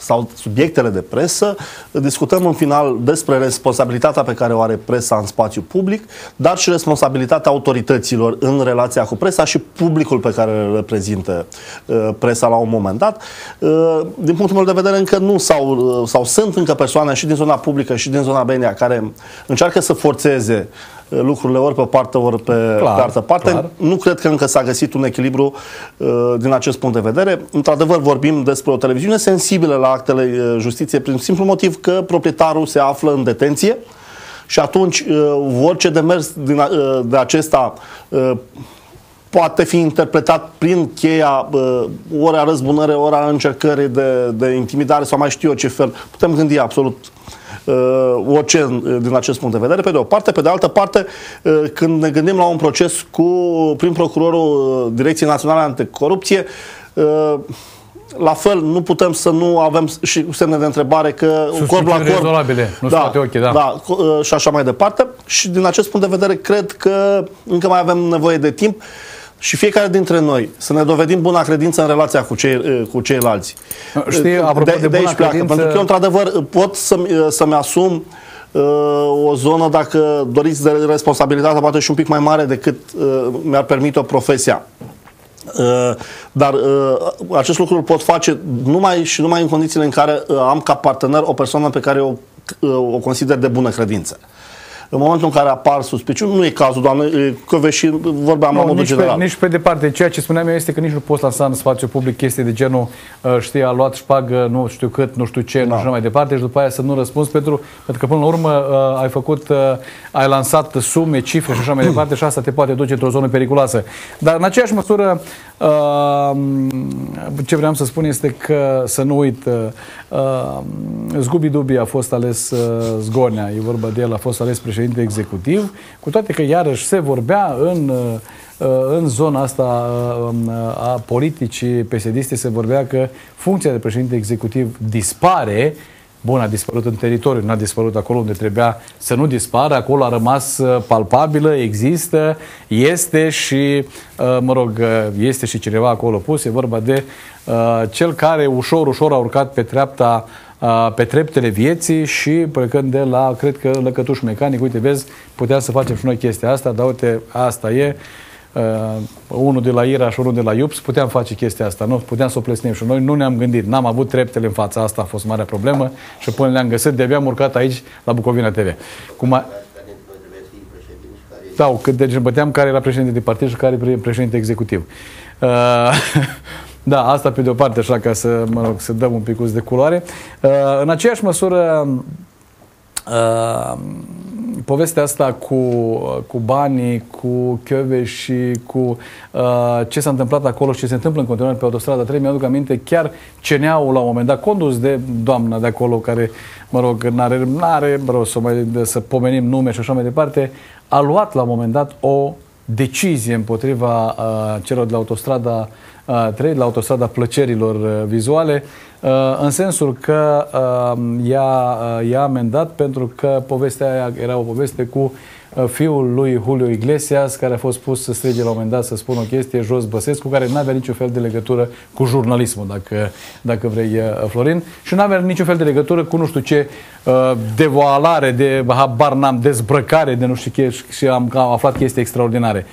S2: sau subiectele de presă. Discutăm în final despre responsabilitatea pe care o are presa în spațiu public, dar și responsabilitatea autorităților în relația cu presa și publicul pe care îl reprezintă uh, presa la un moment dat. Uh, din punctul meu de vedere, încă nu sau, sau sunt încă persoane și din zona publică și din zona Benia care încearcă să forțeze lucrurile ori pe parte, ori pe, clar, pe altă parte. Clar. Nu cred că încă s-a găsit un echilibru uh, din acest punct de vedere. Într-adevăr, vorbim despre o televiziune sensibilă la actele uh, justiției prin simplu motiv că proprietarul se află în detenție și atunci uh, orice demers din, uh, de acesta uh, poate fi interpretat prin cheia uh, ori a răzbunării, ori a încercării de, de intimidare sau mai știu eu ce fel. Putem gândi absolut uh, orice uh, din acest punct de vedere, pe de o parte. Pe de altă parte, uh, când ne gândim la un proces cu prin procurorul uh, Direcției Naționale Anticorupție, uh, la fel, nu putem să nu avem și semne de întrebare că
S1: corp la corp... rezolabile, nu da, ochi, da.
S2: da. Uh, și așa mai departe. Și din acest punct de vedere, cred că încă mai avem nevoie de timp și fiecare dintre noi să ne dovedim buna credință în relația cu, cei, uh, cu ceilalți.
S1: Știi, apropo de, de, de aici pleacă, credință...
S2: pentru că eu, într-adevăr, pot să-mi, uh, să-mi asum uh, o zonă, dacă doriți, de responsabilitate poate și un pic mai mare decât uh, mi-ar permite o profesia. Uh, dar uh, acest lucru îl pot face numai și numai în condițiile în care uh, am ca partener o persoană pe care o, o consider de bună credință. În momentul în care apar suspiciuni, nu e cazul, doamne, Căveși, vorbeam la modul
S1: nici
S2: general.
S1: Pe, nici pe departe. Ceea ce spuneam eu este că nici nu poți lansa în spațiu public chestii de genul, uh, știi, a luat șpagă, nu știu cât, nu știu ce, da. nu știu mai departe și după aia să nu răspunzi pentru, pentru că până la urmă uh, ai făcut, uh, ai lansat sume, cifre și așa mai departe și asta te poate duce într-o zonă periculoasă. Dar în aceeași măsură, ce vreau să spun este că să nu uit, Zgubi Dubi a fost ales Zgonea, e vorba de el, a fost ales președinte executiv, cu toate că iarăși se vorbea în, uh, în zona asta uh, a politicii psd se vorbea că funcția de președinte executiv dispare Bun, a dispărut în teritoriu, nu a dispărut acolo unde trebuia să nu dispară, acolo a rămas uh, palpabilă, există, este și, mă rog, este și cineva acolo pus, e vorba de cel care ușor, ușor a urcat pe treapta pe treptele vieții și plecând de la, cred că, lăcătuș mecanic, uite, vezi, puteam să facem și noi chestia asta, dar uite, asta e, uh, unul de la Ira și unul de la Iups, puteam face chestia asta, nu? Puteam să o plesnim și noi nu ne-am gândit, n-am avut treptele în fața asta, a fost marea problemă și până le-am găsit, de-abia am urcat aici la Bucovina TV. Cum a... Da, cât de băteam care era președinte de partid și care e președinte executiv. Uh, (laughs) Da, asta pe de o parte, așa ca să, mă rog, să dăm un pic de culoare. Uh, în aceeași măsură, uh, povestea asta cu, cu banii, cu Chioveș și cu uh, ce s-a întâmplat acolo și ce se întâmplă în continuare pe autostrada 3, mi-aduc aminte chiar CNA-ul la un moment dat, condus de doamna de acolo, care, mă rog, n-are, n-are rost să, mai, să pomenim nume și așa mai departe, a luat la un moment dat o decizie împotriva uh, celor de la autostrada 3, la autostrada plăcerilor uh, vizuale, uh, în sensul că um, i-a, uh, i-a amendat pentru că povestea aia era o poveste cu fiul lui Julio Iglesias, care a fost pus să strige la un moment dat să spună o chestie, Jos Băsescu, care nu avea niciun fel de legătură cu jurnalismul, dacă, dacă vrei, Florin, și nu avea niciun fel de legătură cu nu știu ce devoalare, de habar n-am, dezbrăcare, de nu știu ce, și am, am aflat chestii extraordinare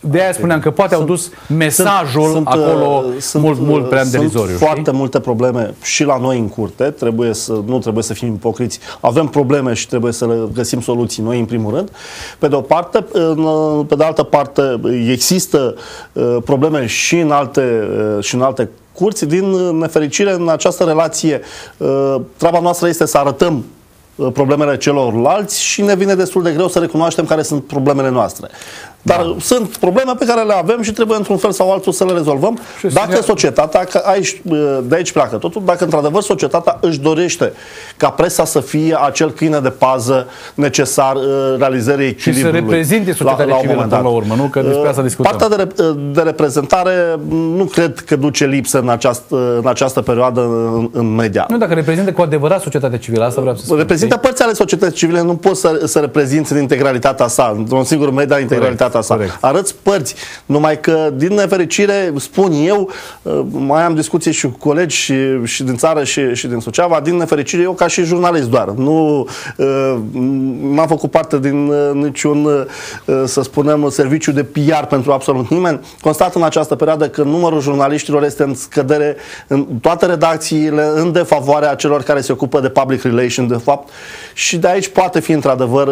S1: de aia spuneam că poate sunt, au dus mesajul sunt, acolo sunt, mult, mult prea în derizoriu.
S2: Sunt foarte multe probleme și la noi în curte, trebuie să, nu trebuie să fim ipocriți. Avem probleme și trebuie să le găsim soluții noi în primul rând. Pe de o parte, pe de altă parte există probleme și în alte, și în alte curți. Din nefericire, în această relație, treaba noastră este să arătăm problemele celorlalți și ne vine destul de greu să recunoaștem care sunt problemele noastre. Dar da. sunt probleme pe care le avem și trebuie într-un fel sau altul să le rezolvăm. Și dacă societatea, că aici, de aici pleacă totul, dacă într-adevăr societatea își dorește ca presa să fie acel câine de pază necesar uh, realizării echilibrului.
S1: Și să reprezinte societatea la, la civilă până la urmă, nu? Că despre asta discutăm.
S2: Partea de, de reprezentare nu cred că duce lipsă în această, în această perioadă în, în media.
S1: Nu, dacă reprezintă cu adevărat societatea civilă, asta vreau să spun.
S2: Reprezintă părți ale societății civile, nu poți să, să reprezinți în integralitatea sa, într-un singur media integralitatea viața sa. Corect. Arăți părți. Numai că, din nefericire, spun eu, uh, mai am discuții și cu colegi și, și din țară și, și din Suceava, din nefericire, eu ca și jurnalist doar. Nu uh, m-am făcut parte din uh, niciun, să spunem, serviciu de PR pentru absolut nimeni. Constat în această perioadă că numărul jurnaliștilor este în scădere în toate redacțiile, în defavoarea celor care se ocupă de public relations, de fapt. Și de aici poate fi, într-adevăr,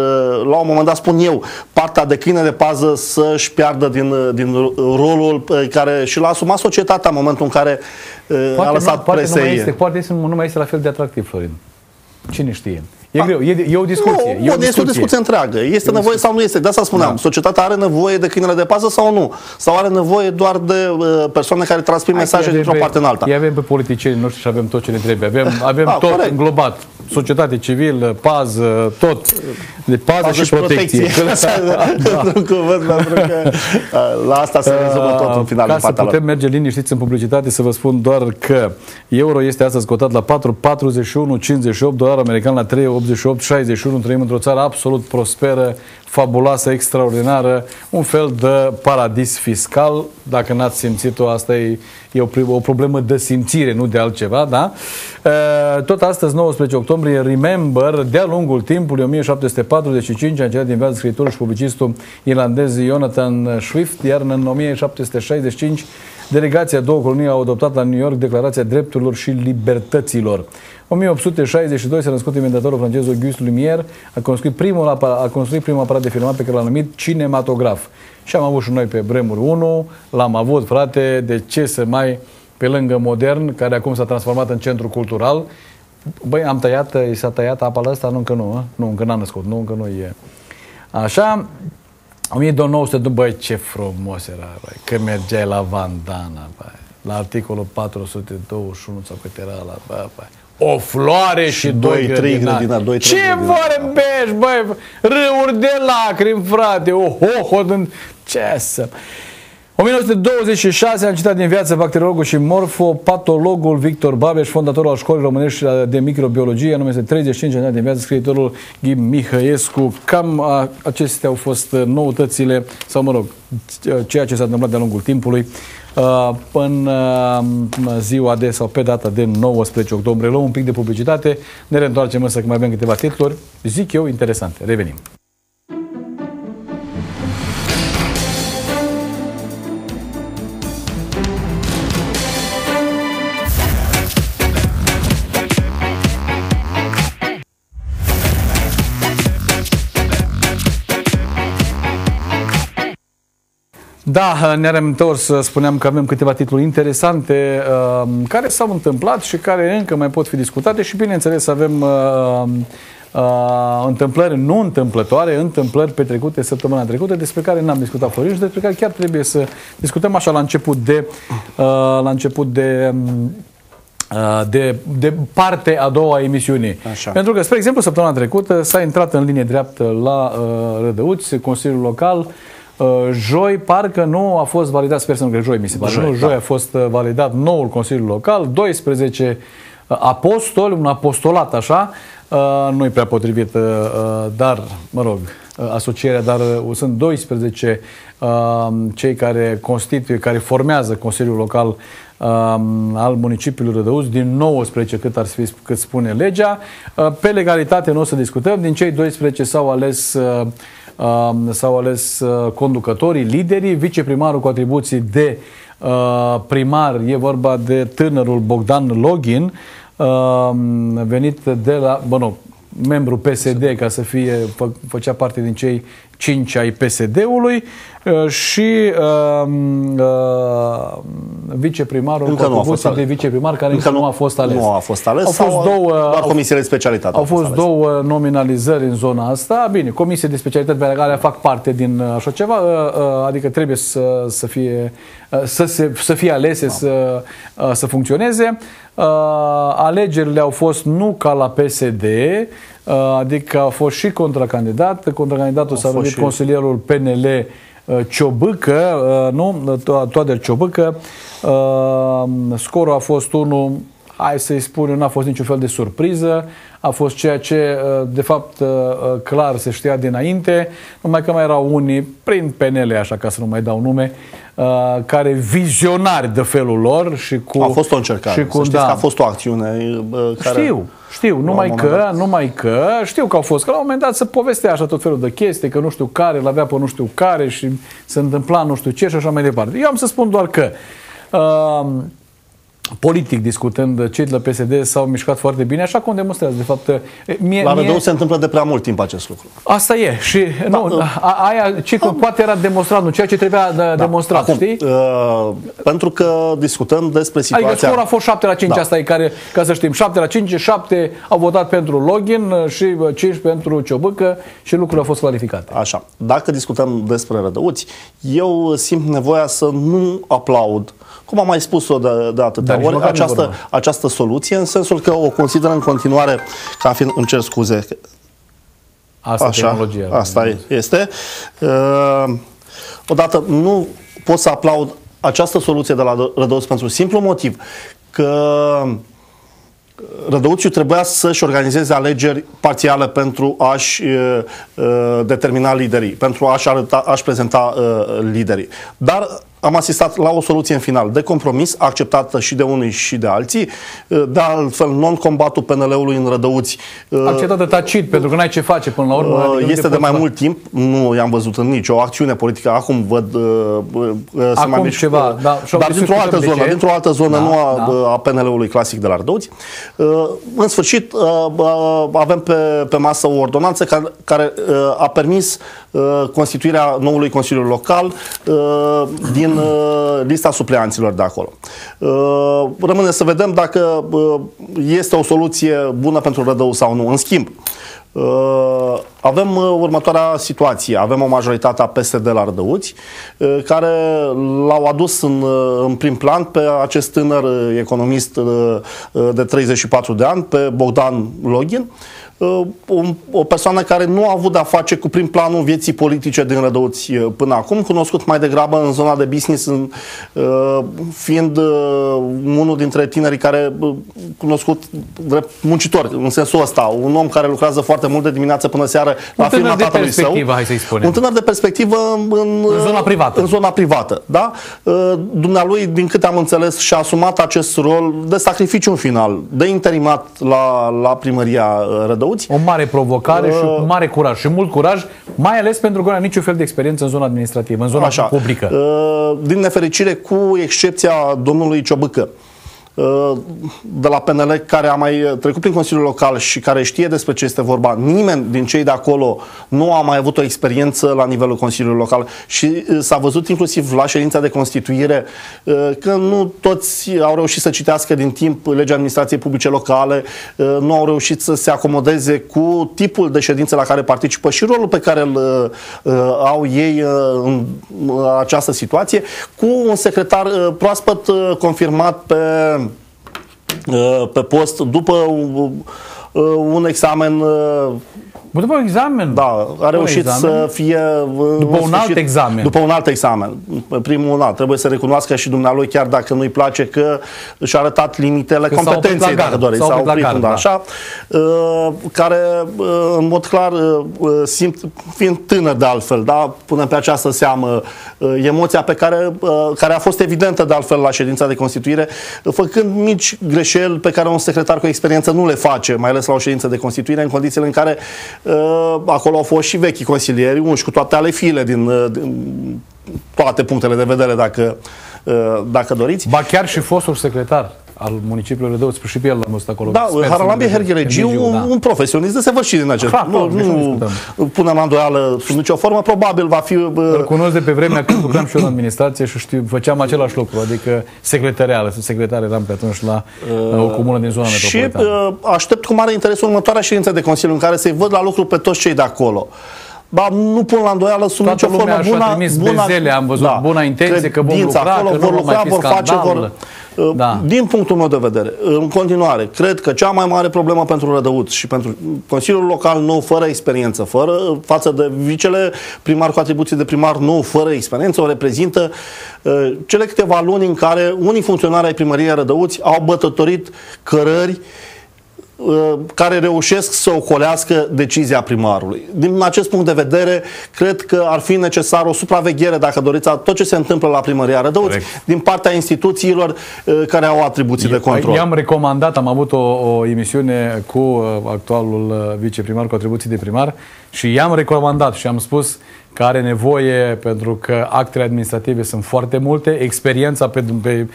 S2: la un moment dat, spun eu, partea de câine de pază să-și piardă din, din rolul pe care și l-a asumat societatea în momentul în care poate a lăsat nu,
S1: poate Nu mai este, poate este, nu mai este la fel de atractiv, Florin. Cine știe? E a, greu, e, e o discuție.
S2: Nu, e, o discuție. este o discuție întreagă. Este e nevoie sau nu este. De asta spuneam. Da. Societatea are nevoie de câinele de pază sau nu? Sau are nevoie doar de uh, persoane care transmit mesaje dintr-o parte în alta?
S1: Ei avem pe politicienii noștri și avem tot ce ne trebuie. Avem, avem a, tot corect. înglobat. Societate civilă, pază, tot. De pază, pază și, și protecție. protecție. (laughs)
S2: da. cuvânt, pentru că la asta se rezumă tot în final.
S1: Ca să putem lor. merge liniștiți în publicitate, să vă spun doar că euro este astăzi cotat la 4,41,58, dolar american la 3,88, 61. Trăim într-o țară absolut prosperă, fabuloasă, extraordinară, un fel de paradis fiscal. Dacă n-ați simțit-o, asta e, e o, o problemă de simțire, nu de altceva, da? Tot astăzi, 19 octombrie, Remember, de-a lungul timpului, 1745, a încercat din viață scriitorul și publicistul irlandez Jonathan Swift, iar în 1765 Delegația două colonii au adoptat la New York Declarația Drepturilor și Libertăților. 1862 s-a născut inventatorul francez Auguste Lumière, a construit primul, a construit primul aparat de filmat pe care l-a numit cinematograf. Și am avut și noi pe Bremuri 1, l-am avut, frate, de ce să mai pe lângă modern, care acum s-a transformat în centru cultural. Băi, am tăiat, i s-a tăiat apa la asta? Nu, încă nu, a? nu, încă n-a născut, nu, încă nu e. Așa, 1900, băi, ce frumos era, băi, că mergeai la Vandana, băi, la articolul 421 sau cât era la, băi, băi, o floare și, și doi, trei grădinari. Doi, Ce vorbești, băi? Râuri de lacrimi, frate, o ho, din... Ce să... 1926 am citat din viață bacteriologul și morfopatologul Victor Babeș, fondatorul al școlii românești de microbiologie, anume 35 ani din viață, scriitorul Ghim Mihăiescu. Cam acestea au fost noutățile, sau mă rog, ceea ce s-a întâmplat de-a lungul timpului. Până ziua de sau pe data de 19 octombrie luăm un pic de publicitate, ne reîntoarcem însă că mai avem câteva titluri, zic eu, interesante. Revenim. Da, ne-am întors, spuneam că avem câteva titluri interesante uh, care s-au întâmplat și care încă mai pot fi discutate și bineînțeles avem uh, uh, întâmplări nu întâmplătoare, întâmplări petrecute săptămâna trecută despre care n-am discutat Florin și despre care chiar trebuie să discutăm așa la început de, uh, la început de uh, de, de parte a doua a emisiunii. Așa. Pentru că, spre exemplu, săptămâna trecută s-a intrat în linie dreaptă la uh, Rădăuți, Consiliul Local, uh, Uh, joi, parcă nu a fost validat, sper să nu joi, mi se pare, joi, nu, joi da. a fost uh, validat noul Consiliu Local, 12 uh, apostoli, un apostolat așa, nu-i prea potrivit, dar, mă rog, asocierea, dar sunt 12 cei care constituie, care formează Consiliul Local al municipiului Rădăuț, din 19 cât ar fi cât spune legea. Pe legalitate nu o să discutăm, din cei 12 s-au ales s-au ales conducătorii, liderii, viceprimarul cu atribuții de primar, e vorba de tânărul Bogdan Login, venit de la, bă, nu, membru PSD ca să fie, fă, făcea parte din cei cinci ai PSD-ului uh, și uh, uh, viceprimarul
S2: încă nu a fost
S1: de viceprimar care încă nu a fost ales.
S2: Nu a fost ales
S1: au fost două,
S2: doar comisiile de specialitate.
S1: Au fost, fost două nominalizări în zona asta. Bine, comisie de specialitate pe care fac parte din așa ceva, adică trebuie să, să fie să, se, să fie alese, da. să, să funcționeze. Alegerile au fost nu ca la PSD, adică a fost și contracandidat. Contracandidatul s-a numit și... consilierul PNL Ciobâcă, nu? Toader Ciobâcă. Scorul a fost unul hai să-i spun eu, n-a fost niciun fel de surpriză, a fost ceea ce, de fapt, clar se știa dinainte, numai că mai erau unii, prin PNL, așa ca să nu mai dau nume, Uh, care vizionari de felul lor și cu...
S2: A fost o încercare, și cu, să da. că a fost o acțiune
S1: care... Știu, știu, numai că, numai că, știu că au fost, că la un moment dat se povestea așa tot felul de chestii, că nu știu care, l avea pe nu știu care și se întâmpla nu știu ce și așa mai departe. Eu am să spun doar că uh, politic discutând, cei de la PSD s-au mișcat foarte bine, așa cum demonstrează. De fapt,
S2: mie, la Rădău mie... se întâmplă de prea mult timp acest lucru.
S1: Asta e. Și da, nu, uh, aia ce uh, poate era demonstrat, nu ceea ce trebuia de da, demonstrat, acum, știi? Uh,
S2: pentru că discutăm despre situația...
S1: Adică scorul a fost 7 la 5, da. asta e care, ca să știm, 7 la 5, 7 au votat pentru login și 5 pentru ciobâcă și lucrurile au fost clarificate.
S2: Așa. Dacă discutăm despre rădăuți, eu simt nevoia să nu aplaud cum am mai spus-o de, de atâtea Dar ori, această, această soluție, în sensul că o consider în continuare ca fiind, îmi cer scuze,
S1: Asta Așa, tehnologia.
S2: Asta este. Uh, odată, nu pot să aplaud această soluție de la Rădăuț pentru simplu motiv că Rădăuțiu trebuia să-și organizeze alegeri parțiale pentru a-și uh, uh determina liderii, pentru a-și, arăta, a-și prezenta uh, liderii. Dar am asistat la o soluție în final de compromis, acceptată și de unii și de alții. De altfel, non-combatul PNL-ului în Rădăuți...
S1: Uh, acceptată tacit, pentru că n-ai ce face până la urmă.
S2: Adică este de mai fa- mult timp, nu i-am văzut în nicio acțiune politică. Acum văd... Uh,
S1: uh, Acum mai ceva, da.
S2: Dar dintr-o altă zonă, dintr-o altă zonă, da, nu a, da. a PNL-ului clasic de la Rădăuți. În sfârșit, avem pe, pe masă o ordonanță care, care a permis constituirea noului Consiliu Local din uh, lista supleanților de acolo. Uh, rămâne să vedem dacă uh, este o soluție bună pentru Rădău sau nu. În schimb, Uh, avem uh, următoarea situație. Avem o majoritate a PSD la Rădăuți uh, care l-au adus în, în prim plan pe acest tânăr economist de 34 de ani, pe Bogdan Login, Uh, o persoană care nu a avut de-a face cu prim planul vieții politice din Rădăuți uh, până acum, cunoscut mai degrabă în zona de business, în, uh, fiind unul dintre tinerii care cunoscut drept muncitor, în sensul ăsta, un om care lucrează foarte mult de dimineață până seară la firma tatălui său.
S1: Hai să-i spunem.
S2: Un tânăr de perspectivă în,
S1: în zona privată.
S2: În zona privată, da? Dumnealui, din câte am înțeles, și-a asumat acest rol de sacrificiu în final, de interimat la, la primăria Rădăuți
S1: Rădăuți. O mare provocare uh, și un mare curaj și mult curaj, mai ales pentru că nu are niciun fel de experiență în zona administrativă, în zona așa, publică. Uh,
S2: din nefericire, cu excepția domnului Ciobâcă. Uh, de la PNL care a mai trecut prin Consiliul Local și care știe despre ce este vorba. Nimeni din cei de acolo nu a mai avut o experiență la nivelul Consiliului Local și uh, s-a văzut inclusiv la ședința de constituire uh, că nu toți au reușit să citească din timp legea administrației publice locale, nu au reușit să se acomodeze cu tipul de ședință la care participă și rolul pe care îl au ei în această situație, cu un secretar proaspăt confirmat pe Uh, pe post după un, uh, un examen uh,
S1: După examen?
S2: Da, a reușit să fie...
S1: După un alt examen.
S2: După un alt examen. Primul alt. Trebuie să recunoască și dumnealui, chiar dacă nu-i place, că și-a arătat limitele că competenței, dacă doriți. S-a oprit, oprit da. așa. Uh, care, uh, în mod clar, uh, simt, fiind tânăr de altfel, da, punem pe această seamă emoția pe care, care a fost evidentă de altfel la ședința de constituire, făcând mici greșeli pe care un secretar cu experiență nu le face, mai ales la o ședință de constituire, în condițiile în care uh, acolo au fost și vechi consilieri, unși cu toate ale file din, uh, din toate punctele de vedere, dacă, uh, dacă doriți.
S1: Ba chiar și fostul secretar al municipiului Rădăuț, și pe el l-am văzut acolo.
S2: Da, Haralambie Herghelegiu, un, da. un profesionist desăvârșit din acest. Clar, nu, nu, nu punem la îndoială sub nicio formă, probabil va fi...
S1: Îl cunosc de pe vremea când lucram și eu în administrație și știu, făceam același lucru, adică secretarială, secretar eram pe atunci la uh, o comună din zona
S2: și, metropolitană. Și uh, aștept cu mare interes următoarea ședință de Consiliu în care să-i văd la lucru pe toți cei de acolo. Ba, nu pun la îndoială sub
S1: Toată
S2: nicio formă
S1: buna, buna, bezele, am văzut da, buna intenție, că vom lucra, acolo, că vor nu lucra, vor face, vor,
S2: da. Din punctul meu de vedere, în continuare, cred că cea mai mare problemă pentru Rădăuț și pentru Consiliul Local nou, fără experiență, fără față de vicele primar cu atribuții de primar nou, fără experiență, o reprezintă uh, cele câteva luni în care unii funcționari ai primăriei Rădăuți au bătătorit cărări uh, Uh, care reușesc să ocolească decizia primarului. Din acest punct de vedere, cred că ar fi necesar o supraveghere, dacă doriți, a tot ce se întâmplă la primăria Rădăuți, Correct. din partea instituțiilor uh, care au atribuții de control.
S1: I-am recomandat, am avut o, o emisiune cu uh, actualul viceprimar cu atribuții de primar și i-am recomandat și am spus că are nevoie, pentru că actele administrative sunt foarte multe, experiența pe, pe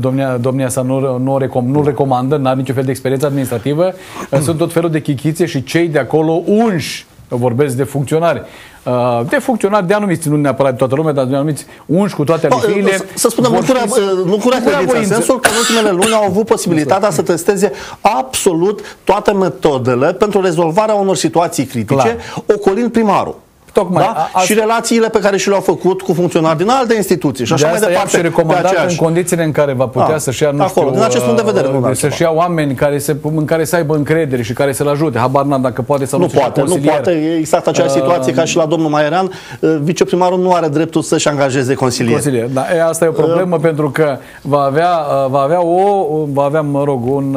S1: domnia, domnia sa nu, nu, recom, nu recomandă, nu are niciun fel de experiență administrativă, sunt tot felul de chichițe și cei de acolo unși vorbesc de funcționari. Uh, de funcționari de anumiți, nu neapărat de toată lumea, dar de anumiți unși cu toate alifiile.
S2: Să, să spunem, nu curea, nu curea credință, în sensul că în ultimele luni au avut posibilitatea să testeze absolut toate metodele pentru rezolvarea unor situații critice, Clar. ocolind primarul. Tocmai. Da? A, a... Și relațiile pe care și le-au făcut cu funcționari din alte instituții și așa de mai departe.
S1: Și recomandat în condițiile în care va putea da. să-și ia, nu
S2: Acolo, știu, din acest punct de vedere,
S1: nu să-și ia oameni care se, în care să aibă încredere și care să-l ajute. Habar n dacă poate să
S2: nu poate, nu poate. E exact aceeași uh, situație ca și la domnul Maieran. Uh, viceprimarul nu are dreptul să-și angajeze consilier. consilier.
S1: Da, e, asta e o problemă uh, pentru că va avea, uh, va avea o, va avea, mă rog, un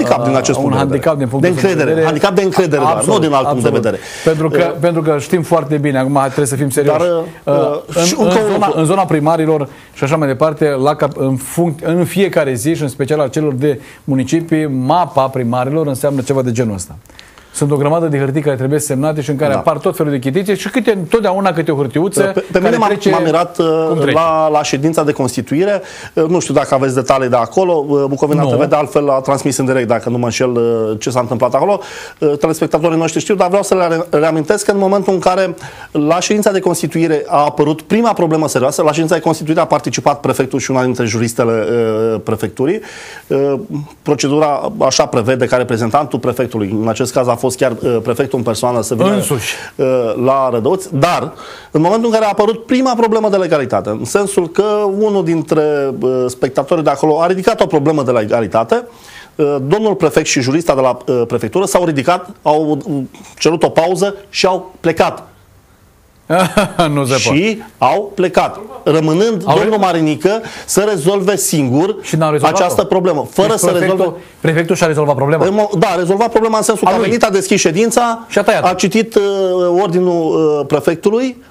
S1: uh,
S2: handicap din acest
S1: punct
S2: un
S1: de handicap din punct
S2: de, încredere. de vedere. Handicap de încredere, absolut, doar, nu din alt absolut. punct de vedere.
S1: Pentru că, uh, pentru că știm foarte bine, acum trebuie să fim serioși. Dar, uh, uh, în, în, zona, în zona primarilor și așa mai departe, la, în, func, în fiecare zi și în special a celor de municipii, mapa primarilor înseamnă ceva de genul ăsta sunt o grămadă de hârtii care trebuie semnate și în care da. apar tot felul de chitițe și câte, totdeauna câte o hârtiuță.
S2: Pe, pe mine m-a mirat uh, la, la ședința de constituire. Uh, nu știu dacă aveți detalii de acolo. Uh, Bucovina no. TV de altfel a transmis în direct, dacă nu mă înșel, ce s-a întâmplat acolo. Telespectatorii noștri știu, dar vreau să le reamintesc că în momentul în care la ședința de constituire a apărut prima problemă serioasă, la ședința de constituire a participat prefectul și una dintre juristele prefecturii. Procedura așa prevede ca reprezentantul prefectului, în acest caz a fost chiar uh, prefectul în persoană să vină
S1: Însuși.
S2: Uh, la Rădăuți, dar în momentul în care a apărut prima problemă de legalitate, în sensul că unul dintre uh, spectatorii de acolo a ridicat o problemă de legalitate, domnul prefect și jurista de la prefectură s-au ridicat, au cerut o pauză și au plecat (laughs)
S1: nu se
S2: și au plecat, rămânând au domnul Marinică să rezolve singur
S1: și
S2: această problemă, fără deci să prefectul, rezolve.
S1: Prefectul și-a rezolvat problema?
S2: Da, a rezolvat problema în sensul a că a venit, a deschis ședința,
S1: și a, tăiat.
S2: a citit uh, ordinul uh, prefectului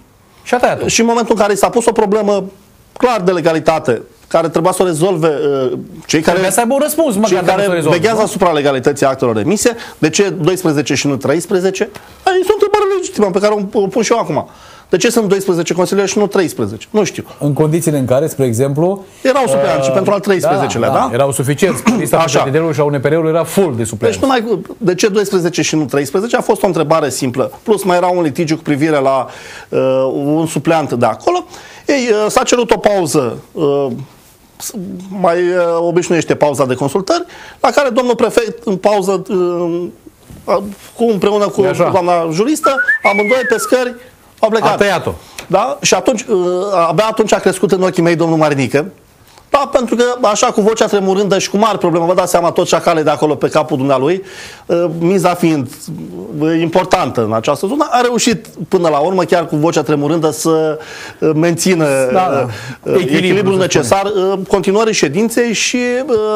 S1: și a tăiat.
S2: Și în momentul în care i s-a pus o problemă clar de legalitate, care trebuia să o rezolve uh, cei care,
S1: trebuie să aibă un răspuns,
S2: cei care rezolve, veghează nu? asupra legalității actelor emise. De ce 12 și nu 13? Este o întrebare legitimă pe care o pun și eu acum. De ce sunt 12 consilieri și nu 13? Nu știu.
S1: În condițiile în care, spre exemplu...
S2: Erau supleanți uh, și pentru al 13-lea, da, da? da?
S1: Erau suficienți. (clears throat) Lista președintelui și a UNPR-ului era full de supleanți.
S2: Deci numai, de ce 12 și nu 13? A fost o întrebare simplă. Plus mai era un litigiu cu privire la uh, un supleant de acolo. Ei, uh, s-a cerut o pauză uh, mai uh, obișnuiește pauza de consultări, la care domnul prefect în pauză uh, cu împreună cu doamna juristă, amândoi pe scări au plecat.
S1: A tăiat-o.
S2: Da? Și atunci, uh, abia atunci a crescut în ochii mei domnul Marinică, Da, pentru că așa cu vocea tremurândă și cu mari probleme, vă dați seama tot cale de acolo pe capul dumnealui, uh, miza fiind uh, importantă în această zonă, a reușit până la urmă, chiar cu vocea tremurândă, să uh, mențină da, da. echilibrul necesar, continuare ședinței și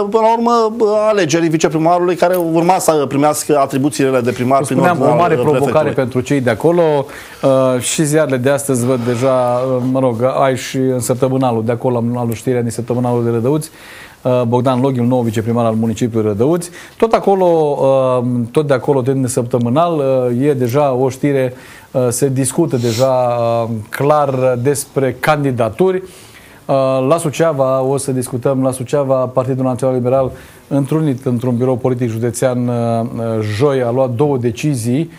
S2: până la urmă alegerii viceprimarului care urma să primească atribuțiile de primar.
S1: Spuneam, o mare provocare pentru cei de acolo și ziarele de astăzi văd deja, mă rog, ai și în săptămânalul de acolo, am știrea din săptămânal Tribunalul de Rădăuți, uh, Bogdan Loghiu, nou viceprimar al municipiului Rădăuți. Tot acolo, uh, tot de acolo, de săptămânal, uh, e deja o știre, se discută deja clar despre candidaturi. La Suceava, o să discutăm, la Suceava, Partidul Național Liberal, întrunit într-un birou politic județean joi, a luat două decizii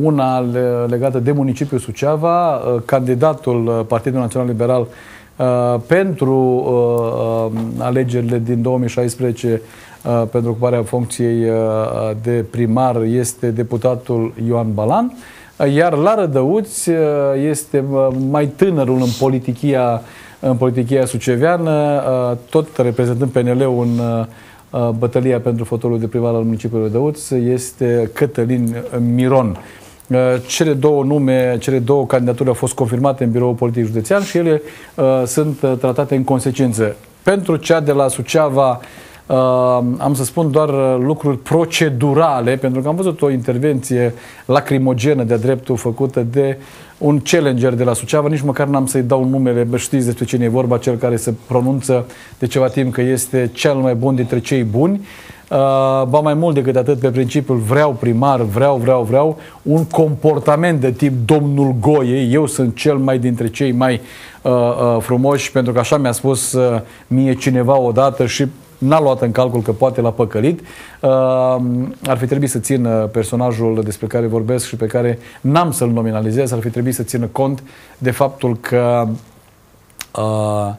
S1: una legată de municipiul Suceava, candidatul Partidul Național Liberal Uh, pentru uh, uh, alegerile din 2016 pentru ocuparea funcției de primar este deputatul Ioan Balan, iar la Rădăuți este mai tânărul în politichia, în politichia suceveană, tot reprezentând PNL-ul în bătălia pentru fotolul de primar al municipiului Rădăuți, este Cătălin Miron. Uh, cele două nume, cele două candidaturi au fost confirmate în biroul politic județean și ele uh, sunt uh, tratate în consecință. Pentru cea de la Suceava, uh, am să spun doar uh, lucruri procedurale, pentru că am văzut o intervenție lacrimogenă de-a dreptul făcută de un challenger de la Suceava, nici măcar n-am să-i dau numele, bă, știți despre cine e vorba, cel care se pronunță de ceva timp că este cel mai bun dintre cei buni. Uh, ba mai mult decât atât, pe principiul vreau primar, vreau, vreau, vreau, un comportament de tip domnul Goie, eu sunt cel mai dintre cei mai uh, uh, frumoși, pentru că așa mi-a spus uh, mie cineva odată și n-a luat în calcul că poate l-a păcălit. Uh, ar fi trebuit să țină personajul despre care vorbesc și pe care n-am să-l nominalizez, ar fi trebuit să țină cont de faptul că uh,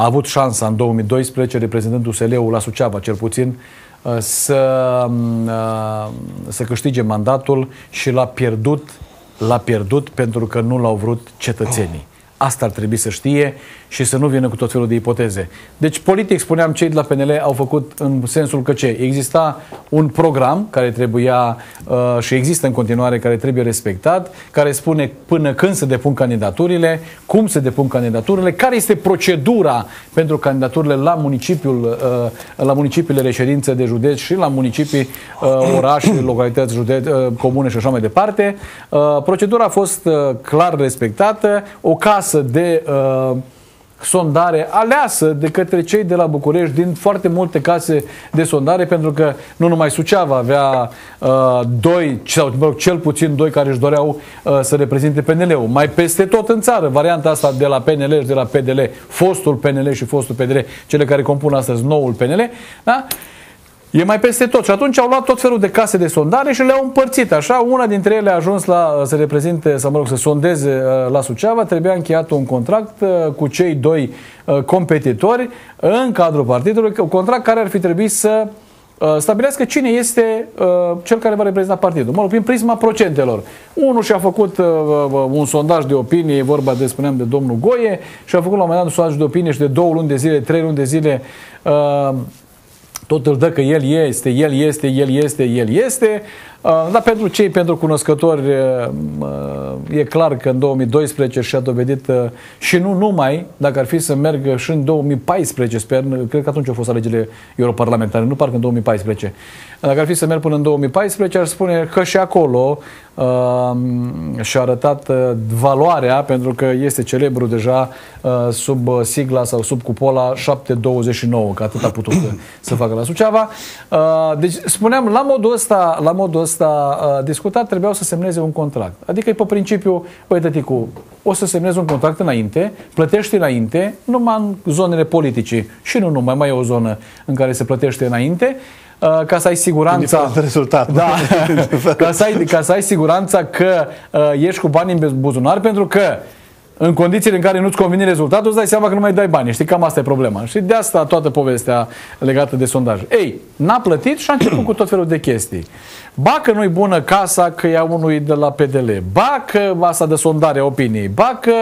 S1: a avut șansa în 2012, reprezentând USL-ul la Suceava, cel puțin, uh, să, uh, să câștige mandatul și l-a pierdut, l-a pierdut pentru că nu l-au vrut cetățenii. Asta ar trebui să știe și să nu vină cu tot felul de ipoteze. Deci, politic, spuneam, cei de la PNL au făcut în sensul că ce? Exista un program care trebuia uh, și există în continuare, care trebuie respectat, care spune până când se depun candidaturile, cum se depun candidaturile, care este procedura pentru candidaturile la municipiul, uh, la municipiile reședință de județ și la municipii, uh, orașe, (coughs) localități, județ, uh, comune și așa mai departe. Uh, procedura a fost uh, clar respectată. O casă de uh, sondare aleasă de către cei de la București din foarte multe case de sondare, pentru că nu numai Suceava avea uh, doi, sau mă rog, cel puțin doi care își doreau uh, să reprezinte PNL-ul. Mai peste tot în țară, varianta asta de la PNL și de la PDL, fostul PNL și fostul PDL, cele care compun astăzi noul PNL, da? E mai peste tot. Și atunci au luat tot felul de case de sondare și le-au împărțit. Așa, una dintre ele a ajuns la, să reprezinte, să mă rog, să sondeze uh, la Suceava. Trebuia încheiat un contract uh, cu cei doi uh, competitori în cadrul partidului, un contract care ar fi trebuit să stabilească cine este cel care va reprezenta partidul. Mă rog, prin prisma procentelor. Unul și-a făcut un sondaj de opinie, e vorba de, spuneam, de domnul Goie, și a făcut la un moment dat un sondaj de opinie și de două luni de zile, trei luni de zile tot îl dă că el este, el este, el este, el este. Uh, dar pentru cei, pentru cunoscători, uh, uh, e clar că în 2012 și-a dovedit și nu numai, dacă ar fi să meargă și în 2014, sper, cred că atunci au fost alegerile europarlamentare, nu parcă în 2014. Dacă ar fi să merg până în 2014, ar spune că și acolo uh, și-a arătat uh, valoarea, pentru că este celebru deja uh, sub sigla sau sub cupola 729, că atât a putut să, să facă la Suceava. Uh, deci, spuneam, la modul ăsta, la modul ăsta uh, discutat, trebuiau să semneze un contract. Adică e pe principiu, băi, tăticu, o să semnezi un contract înainte, plătești înainte, numai în zonele politice și nu numai, mai e o zonă în care se plătește înainte, Uh, ca să ai siguranța...
S2: rezultat.
S1: Da, ca, să ai, ca să ai siguranța că uh, ești cu bani în buzunar, pentru că în condițiile în care nu-ți convine rezultatul, îți dai seama că nu mai dai bani. Știi, cam asta e problema. Și de asta toată povestea legată de sondaj. Ei, n-a plătit și a început cu tot felul de chestii. Ba că nu-i bună casa că ia unui de la PDL, ba că asta de sondare opiniei, ba că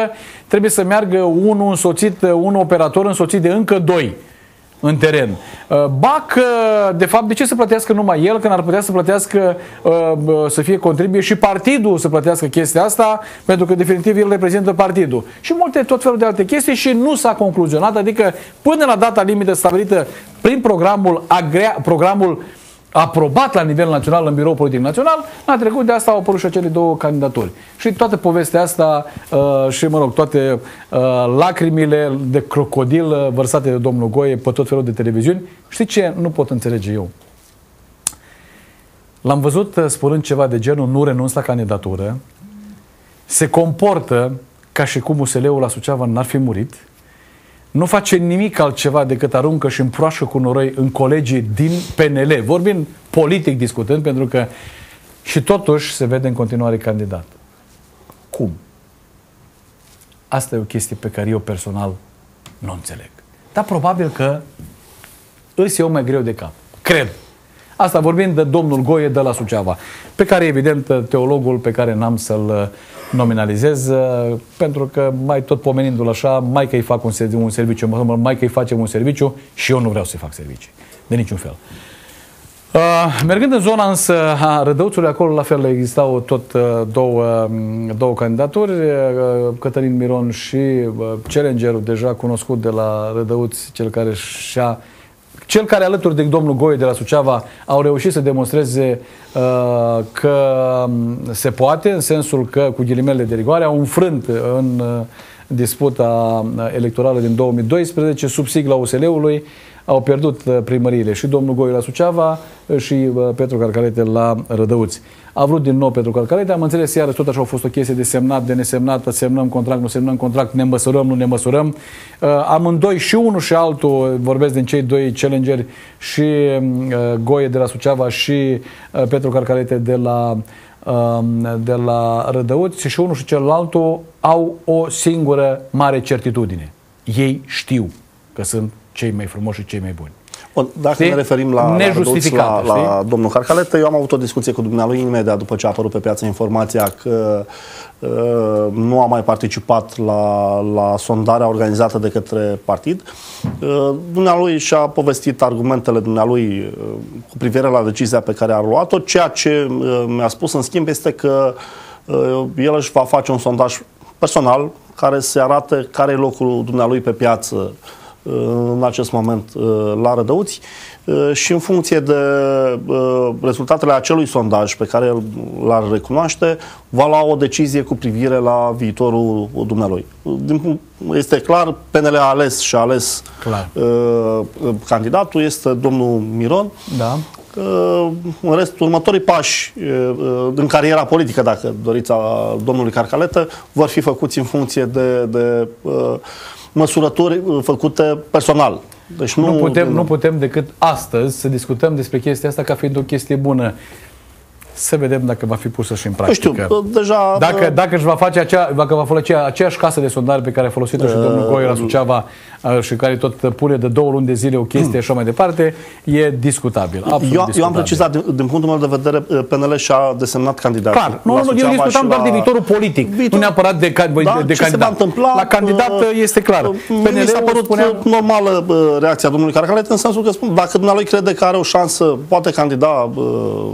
S1: trebuie să meargă unul însoțit, un operator însoțit de încă doi în teren. Uh, ba că, de fapt, de ce să plătească numai el, când ar putea să plătească, uh, să fie contribuie și partidul să plătească chestia asta, pentru că, definitiv, el reprezintă partidul. Și multe, tot felul de alte chestii și nu s-a concluzionat, adică până la data limită stabilită prin programul, agrea, programul aprobat la nivel național în Biroul Politic Național, a trecut de asta au apărut și acele două candidaturi. Și toată povestea asta uh, și, mă rog, toate uh, lacrimile de crocodil uh, vărsate de domnul Goie pe tot felul de televiziuni, știi ce nu pot înțelege eu? L-am văzut uh, spunând ceva de genul nu renunț la candidatură, se comportă ca și cum USL-ul la Suceava n-ar fi murit, nu face nimic altceva decât aruncă și împroașă cu noroi în colegii din PNL. Vorbim politic discutând, pentru că și totuși se vede în continuare candidat. Cum? Asta e o chestie pe care eu personal nu înțeleg. Dar probabil că îți eu mai greu de cap. Cred. Asta vorbind de domnul Goie de la Suceava, pe care, evident, teologul pe care n-am să-l nominalizez, uh, pentru că mai tot pomenindu-l așa, mai că îi fac un, serviciu, un serviciu, mai că îi facem un serviciu și eu nu vreau să-i fac servicii. De niciun fel. Uh, mergând în zona însă a Rădăuțului, acolo la fel existau tot uh, două, um, două candidaturi, uh, Cătălin Miron și uh, challengerul deja cunoscut de la Rădăuți, cel care și-a cel care alături de domnul Goie de la Suceava au reușit să demonstreze uh, că um, se poate, în sensul că, cu ghilimele de rigoare, au înfrânt în uh, disputa uh, electorală din 2012 sub sigla USL-ului, au pierdut uh, primăriile și domnul Goie la Suceava și uh, Petru Carcalete la Rădăuți. A vrut din nou Petru Carcalete, am înțeles iară tot așa a fost o chestie de semnat, de nesemnat, semnăm contract, nu semnăm contract, ne măsurăm, nu ne măsurăm. Uh, amândoi și unul și altul, vorbesc din cei doi challengeri și Goie de la Suceava și Petru Carcalete de la um, de la Rădăuți și unul și celălalt au o singură mare certitudine. Ei știu că sunt cei mai frumoși și cei mai buni.
S2: Bun, dacă știi? ne referim la, la, la, la domnul Harcalete, eu am avut o discuție cu dumnealui imediat după ce a apărut pe piață informația că uh, nu a mai participat la, la sondarea organizată de către partid. Uh, dumnealui și-a povestit argumentele dumnealui uh, cu privire la decizia pe care a luat-o. Ceea ce uh, mi-a spus în schimb este că uh, el își va face un sondaj personal care se arate care e locul dumnealui pe piață uh, în acest moment uh, la Rădăuți uh, și în funcție de uh, rezultatele acelui sondaj pe care l-ar recunoaște, va lua o decizie cu privire la viitorul dumnealui. Este clar, PNL a ales și a ales clar. candidatul, este domnul Miron.
S1: Da.
S2: În rest, următorii pași în cariera politică, dacă doriți, a domnului Carcaletă, vor fi făcuți în funcție de, de măsurători uh, făcute personal.
S1: Deci nu, nu, putem, nu putem decât astăzi să discutăm despre chestia asta ca fiind o chestie bună să vedem dacă va fi pusă și în practică.
S2: Nu știu, deja...
S1: Dacă, dacă își va face acea, dacă va folosi aceeași casă de sondare pe care a folosit-o uh, și domnul Goi la Suceava uh, și care tot pune de două luni de zile o chestie mm. și așa mai departe, e discutabil. Absolut eu, discutabil.
S2: eu am precizat, din, din punctul meu de vedere, uh, PNL și-a desemnat candidat.
S1: Clar, nu, nu, eu discutam doar la... de viitorul politic, Viitor... nu neapărat de, de,
S2: da,
S1: de
S2: ce
S1: candidat.
S2: Se va întâmpla,
S1: la candidat uh, este clar. Uh,
S2: PNL s-a părut spunea... normală uh, reacția domnului Caracalet, în sensul că spun, dacă dumnealui crede că are o șansă, poate candida uh,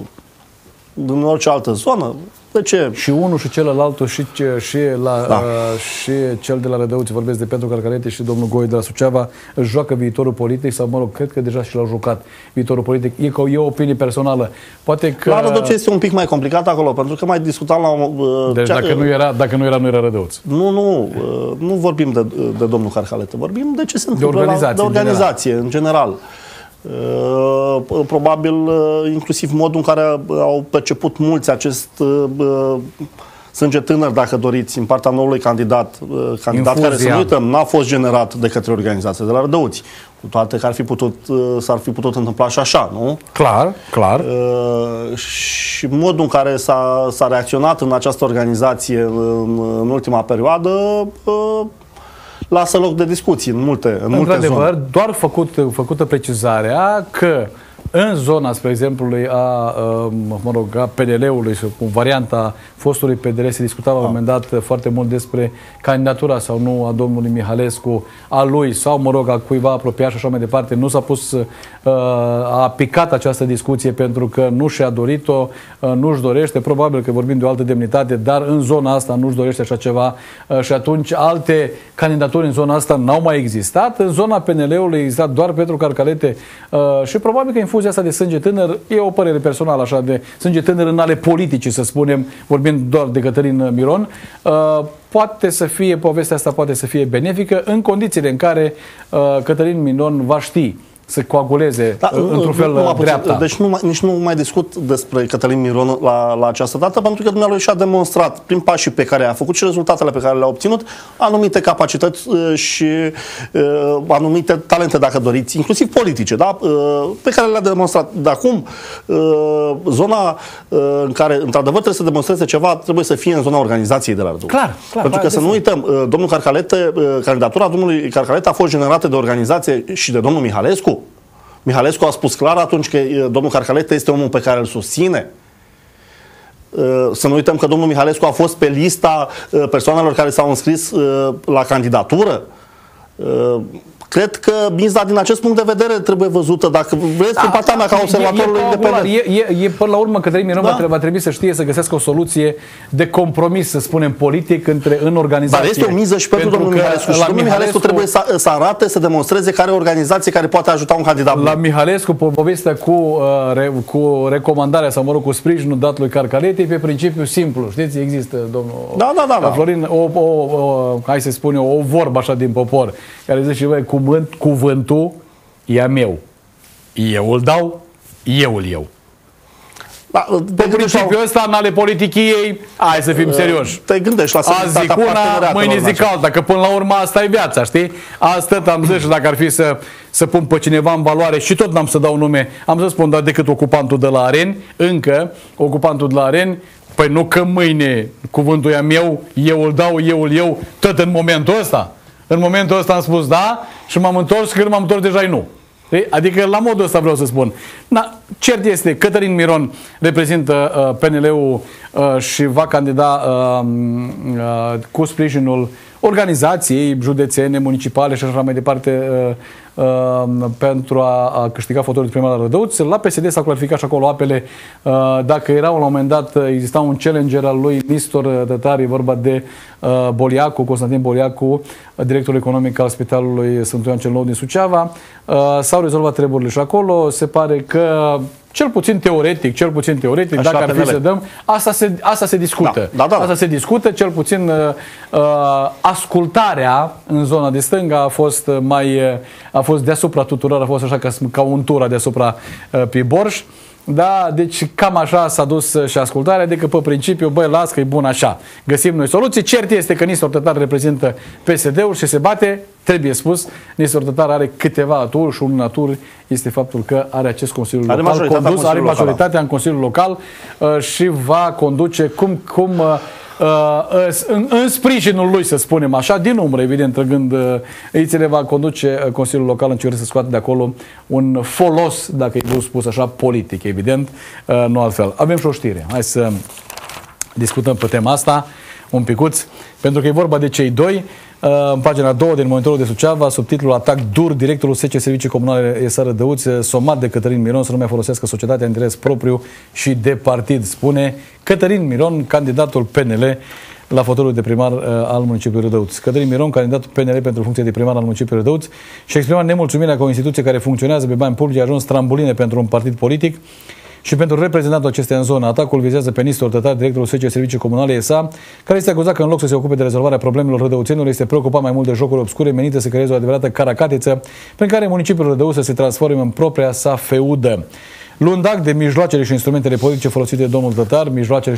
S2: din orice altă zonă. De ce?
S1: Și unul și celălalt și, și, la, da. uh, și cel de la Rădăuți, vorbesc de Petru Carcarete și domnul Goi de la Suceava, își joacă viitorul politic sau, mă rog, cred că deja și l-au jucat viitorul politic. E, că e o opinie personală. Poate că...
S2: La Rădăuți este un pic mai complicat acolo, pentru că mai discutam la...
S1: Uh, deci cea... dacă, nu era, dacă nu era, nu era Rădăuți.
S2: Nu, nu, uh, nu vorbim de, de domnul Carcalete, vorbim de ce se întâmplă de organizație, la, de organizație în general. În general. Uh, probabil uh, inclusiv modul în care au perceput mulți acest uh, sânge tânăr, dacă doriți, în partea noului candidat, candidat Infuzia. care, să nu uităm, n-a fost generat de către organizația de la Rădăuți. Cu toate că ar fi putut, s-ar fi putut întâmpla și așa, nu?
S1: Clar, clar.
S2: Uh, și modul în care s-a, s-a reacționat în această organizație în, în ultima perioadă uh, lasă loc de discuții în multe, în multe zone.
S1: doar făcut, făcută precizarea că în zona, spre exemplu, a, mă rog, a PDL-ului, cu varianta fostului PDL, se discuta la un moment dat foarte mult despre candidatura sau nu a domnului Mihalescu, a lui sau, mă rog, a cuiva apropiat și așa mai departe. Nu s-a pus, a picat această discuție pentru că nu și-a dorit-o, nu-și dorește, probabil că vorbim de o altă demnitate, dar în zona asta nu-și dorește așa ceva și atunci alte candidaturi în zona asta n-au mai existat. În zona PNL-ului existat doar Petru Carcalete și probabil că infuzia asta de sânge tânăr e o părere personală așa de sânge tânăr în ale politice, să spunem, vorbim doar de Cătălin Miron, uh, poate să fie, povestea asta poate să fie benefică în condițiile în care uh, Cătălin Miron va ști să coaguleze da, uh, într-un fel nu, dreapta.
S2: Deci nu, nici nu mai discut despre Cătălin Miron la, la această dată, pentru că dumnealui și-a demonstrat prin pașii pe care a făcut și rezultatele pe care le-a obținut, anumite capacități uh, și uh, anumite talente, dacă doriți, inclusiv politice, da? uh, pe care le-a demonstrat. De acum, uh, zona uh, în care, într-adevăr, trebuie să demonstreze ceva, trebuie să fie în zona organizației de la Rădăuș.
S1: Clar, clar.
S2: Pentru că să nu uităm, uh, domnul Carcalete, uh, candidatura domnului Carcalete a fost generată de organizație și de domnul Mihalescu, Mihalescu a spus clar atunci că domnul Carcalete este omul pe care îl susține. Să nu uităm că domnul Mihalescu a fost pe lista persoanelor care s-au înscris la candidatură. Cred că miza din acest punct de vedere trebuie văzută, dacă vreți, da, partea mea ca observatorul independent.
S1: E, e, e, până la urmă, Cătălin Miron da? va trebui să știe să găsească o soluție de compromis, să spunem, politic între, în organizație.
S2: Dar este o miză și pentru, pentru domnul Mihalescu. Și domnul Mihalescu trebuie să, să arate, să demonstreze care organizație care poate ajuta un candidat.
S1: La Mihalescu, povestea cu, uh, re, cu recomandarea sau, mă rog, cu sprijinul dat lui Carcalete pe principiu simplu. Știți, există, domnul
S2: da, da, da, da.
S1: Florin, o, o, o, hai să spun eu, o vorbă așa din popor, care zice, băi, cum cuvânt, cuvântul e a meu. Eu îl dau, eu îl iau. Da, pe principiul ăsta, în ale politiciei, hai să fim serioși.
S2: Te gândești la
S1: Azi zic una, mâine zic alta, că până la urmă asta e viața, știi? Asta am zis și dacă ar fi să, să pun pe cineva în valoare și tot n-am să dau nume, am să spun, dar decât ocupantul de la Aren, încă, ocupantul de la Aren, păi nu că mâine cuvântul e meu, eu îl dau, eu îl iau, tot în momentul ăsta. În momentul ăsta am spus da și m-am întors, când m-am întors deja nu. Adică la modul ăsta vreau să spun. Na, cert este, Cătălin Miron reprezintă uh, PNL-ul uh, și va candida uh, uh, cu sprijinul organizației județene, municipale și așa mai departe uh, uh, pentru a, a câștiga fotolul primar la Rădăuț. La PSD s-a clarificat și acolo apele. Uh, dacă era la un moment dat, exista un challenger al lui Nistor Tătari, vorba de uh, Boliacu, Constantin Boliacu, directorul economic al Spitalului Sfântul Ioan cel Nou din Suceava. Uh, s-au rezolvat treburile și acolo. Se pare că cel puțin teoretic, cel puțin teoretic, Așa dacă ar fi să dăm, asta se, asta se discută. Da, da, da. Asta se discută, cel puțin uh, uh, ascultarea în zona de stânga a fost mai, uh, a fost deasupra tuturor, a fost așa ca, ca un tura deasupra uh, pe borș. Da, deci cam așa s-a dus și ascultarea, adică pe principiu, băi, las că e bun așa. Găsim noi soluții. Cert este că Nistor Tătar reprezintă PSD-ul și se bate, trebuie spus, Nistor Tătar are câteva aturi și unul atur este faptul că are acest Consiliu are Local condus, are majoritatea în Consiliul Local uh, și va conduce cum, cum uh, Uh, în, în sprijinul lui, să spunem așa, din umbră, evident, trăgând uh, îițele, va conduce uh, Consiliul Local încercând să scoată de acolo un folos, dacă e spus așa, politic, evident, nu altfel. Avem și o știre. Hai să discutăm pe tema asta un picuț, pentru că e vorba de cei doi. În pagina 2 din monitorul de Suceava, subtitlul Atac dur, directorul SC Servicii Comunale Esară Dăuț, somat de Cătălin Miron să nu mai folosească societatea în interes propriu și de partid, spune Cătălin Miron, candidatul PNL la fotolul de primar uh, al municipiului Rădăuț. Cătălin Miron, candidatul PNL pentru funcție de primar al municipiului Rădăuț, și exprima nemulțumirea că o instituție care funcționează pe bani publici a ajuns trambuline pentru un partid politic și pentru reprezentantul acestea în zonă. Atacul vizează pe Nistor Tătar, directorul SC Servicii Comunale ESA, care este acuzat că în loc să se ocupe de rezolvarea problemelor rădăuțenilor, este preocupat mai mult de jocuri obscure menite să creeze o adevărată caracatiță prin care municipiul Rădăuț să se transforme în propria sa feudă. Luând act de mijloacele și instrumentele politice folosite de domnul Tătar, mijloacele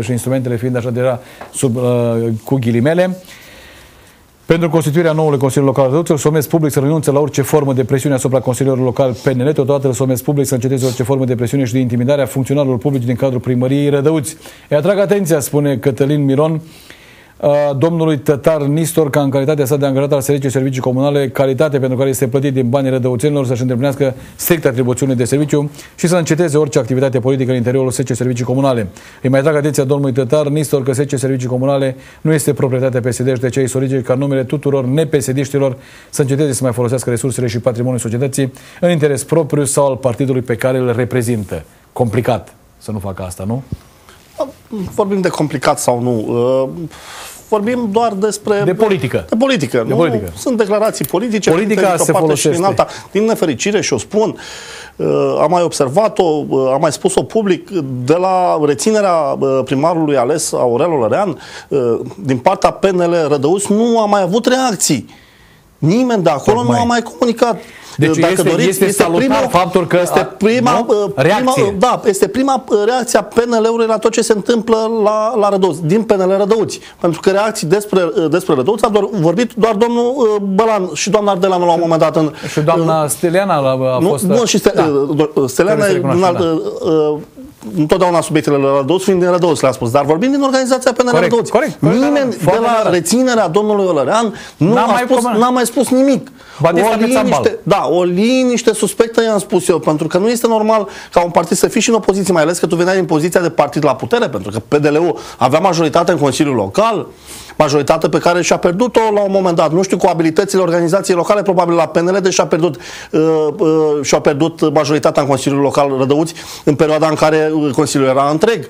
S1: și instrumentele fiind așa deja sub, uh, cu ghilimele, pentru constituirea noului Consiliu Local de Rădăuț, îl somesc public să renunțe la orice formă de presiune asupra Consiliului Local PNL, totodată îl somesc public să înceteze orice formă de presiune și de intimidare a funcționarilor publici din cadrul primăriei Rădăuți. Îi atrag atenția, spune Cătălin Miron, uh, domnului Tătar Nistor ca în calitatea sa de angajat al Serviciului Servicii Comunale, calitate pentru care este plătit din banii rădăuțenilor să-și îndeplinească strict atribuțiunile de serviciu și să înceteze orice activitate politică în interiorul SC Servicii Comunale. Îi mai trag atenția domnului Tătar Nistor că SC Servicii Comunale nu este proprietatea PSD și de ce îi solicită ca numele tuturor nepesediștilor să înceteze să mai folosească resursele și patrimoniul societății în interes propriu sau al partidului pe care îl reprezintă. Complicat să nu facă asta, nu?
S2: Vorbim de complicat sau nu. Uh, vorbim doar despre...
S1: De politică.
S2: De politică.
S1: De
S2: nu?
S1: politică.
S2: Sunt declarații politice.
S1: Politica se folosește. Și din, alta.
S2: din nefericire, și o spun, uh, am mai observat-o, uh, am mai spus-o public, de la reținerea primarului ales Aurel Olărean, din partea PNL Rădăuți, nu a mai avut reacții. Nimeni de acolo Tocmai. nu a mai comunicat.
S1: Deci Dacă este, doriți, este, este prima, faptul că
S2: este prima, nu? Uh, prima, da, este prima uh, reacție a PNL-ului la tot ce se întâmplă la, la Rădăuți, din PNL Rădăuți. Pentru că reacții despre, uh, despre Rădăuți a doar, vorbit doar domnul Bălan și doamna Ardelanu la un moment dat. În,
S1: și doamna Steliana a fost... Nu,
S2: nu și Ste, da. Steliana e un alt, da întotdeauna subiectele la Rădăuț fiind din Rădăuț, le-am spus, dar vorbim din organizația PNL corect, Rădăuț. Corect, corect, Nimeni da, de la da. reținerea domnului Olărean nu a, mai spus, n-a mai spus nimic. O liniște, da, o liniște suspectă i-am spus eu, pentru că nu este normal ca un partid să fii și în opoziție, mai ales că tu veneai din poziția de partid la putere, pentru că PDL-ul avea majoritate în Consiliul Local, majoritate pe care și-a pierdut-o la un moment dat. Nu știu, cu abilitățile organizației locale, probabil la PNL, deși și-a pierdut, uh, uh, și-a pierdut majoritatea în Consiliul Local Rădăuți în perioada în care Consiliul era întreg.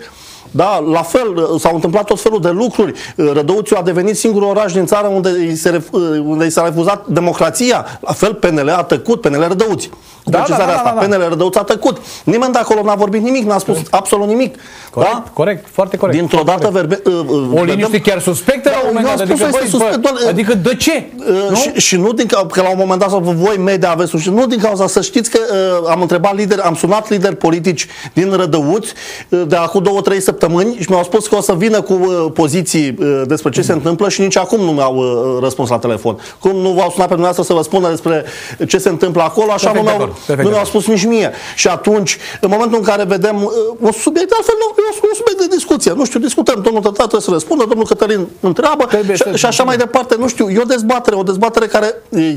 S2: Da, la fel, s-au întâmplat tot felul de lucruri. Rădăuțiu a devenit singurul oraș din țară unde i, se, unde i s-a refuzat democrația. La fel, PNL a tăcut, PNL Rădăuți. Da, da, da, asta, da, da. PNL Rădăuț a tăcut. Nimeni de acolo n-a vorbit nimic, n-a spus corect. absolut nimic.
S1: Corect, da? corect, foarte corect.
S2: Dintr-o dată verbe, uh,
S1: uh, O liniște chiar suspectă da, la un moment dat. Adică, băi, suspect, bă, adică de ce?
S2: Uh, nu? Și, și nu din că, că la un moment dat sau voi media aveți și nu din cauza să știți că uh, am întrebat lideri, am sunat lideri politici din Rădăuți uh, de acum două, trei săptămâni și mi-au spus că o să vină cu uh, poziții uh, despre ce mm. se întâmplă și nici acum nu mi-au uh, răspuns la telefon. Cum nu v-au sunat pe dumneavoastră să vă spună despre ce se întâmplă acolo, așa nu mi-au, nu mi-au spus nici mie. Și atunci, în momentul în care vedem uh, un subiect, altfel nu, e un subiect de discuție. Nu știu, discutăm, domnul Tătat trebuie să răspundă, domnul Cătălin întreabă și, și așa mai departe. Nu știu, e o dezbatere, o dezbatere care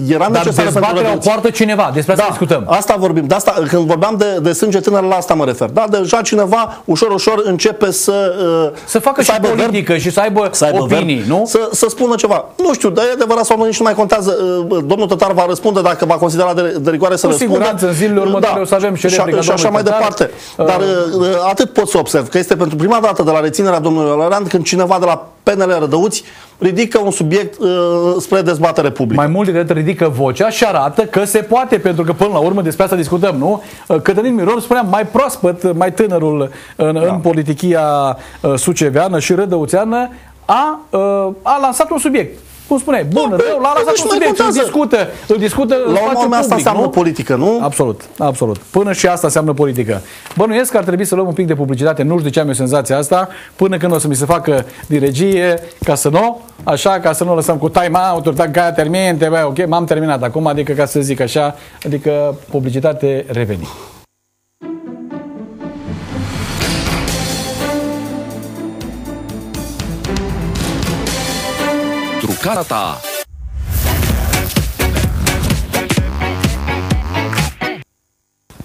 S2: era
S1: Dar
S2: necesară
S1: dezbaterea o poartă cineva, despre asta da, discutăm.
S2: Asta vorbim. De asta, când vorbeam de, de sânge tânăr, la asta mă refer. Da, deja cineva ușor, ușor începe să uh,
S1: să facă să și aibă politică verb, și să aibă, să aibă opinii, verb, nu?
S2: Să, să spună ceva. Nu știu, dar e adevărat sau nu, nici nu mai contează. Uh, domnul Tătar va răspunde dacă va considera de, de rigoare să
S1: Cu
S2: răspundă.
S1: Siguranță, în zilele următoare da. o să avem și replica
S2: și, și așa mai departe. Uh, Dar uh, atât pot să observ că este pentru prima dată de la reținerea domnului Oleran când cineva de la PNL Rădăuți ridică un subiect uh, spre dezbatere publică.
S1: Mai mult decât ridică vocea și arată că se poate, pentru că până la urmă despre asta discutăm, nu? Uh, Cătălin Miron spunea mai proaspăt, mai tânărul în, da. în politichia uh, suceveană și rădăuțeană a, uh, a lansat un subiect cum spune, bun, da, rău, l-a lăsat un subiect, îl discută, îl discută
S2: La un moment asta înseamnă nu? politică, nu?
S1: Absolut, absolut. Până și asta înseamnă politică. Bănuiesc că ar trebui să luăm un pic de publicitate, nu știu de ce am eu senzația asta, până când o să mi se facă din regie, ca să nu, așa, ca să nu lăsăm cu time out dacă aia termine, bă, ok, m-am terminat acum, adică ca să zic așa, adică publicitate reveni. Trucarea ta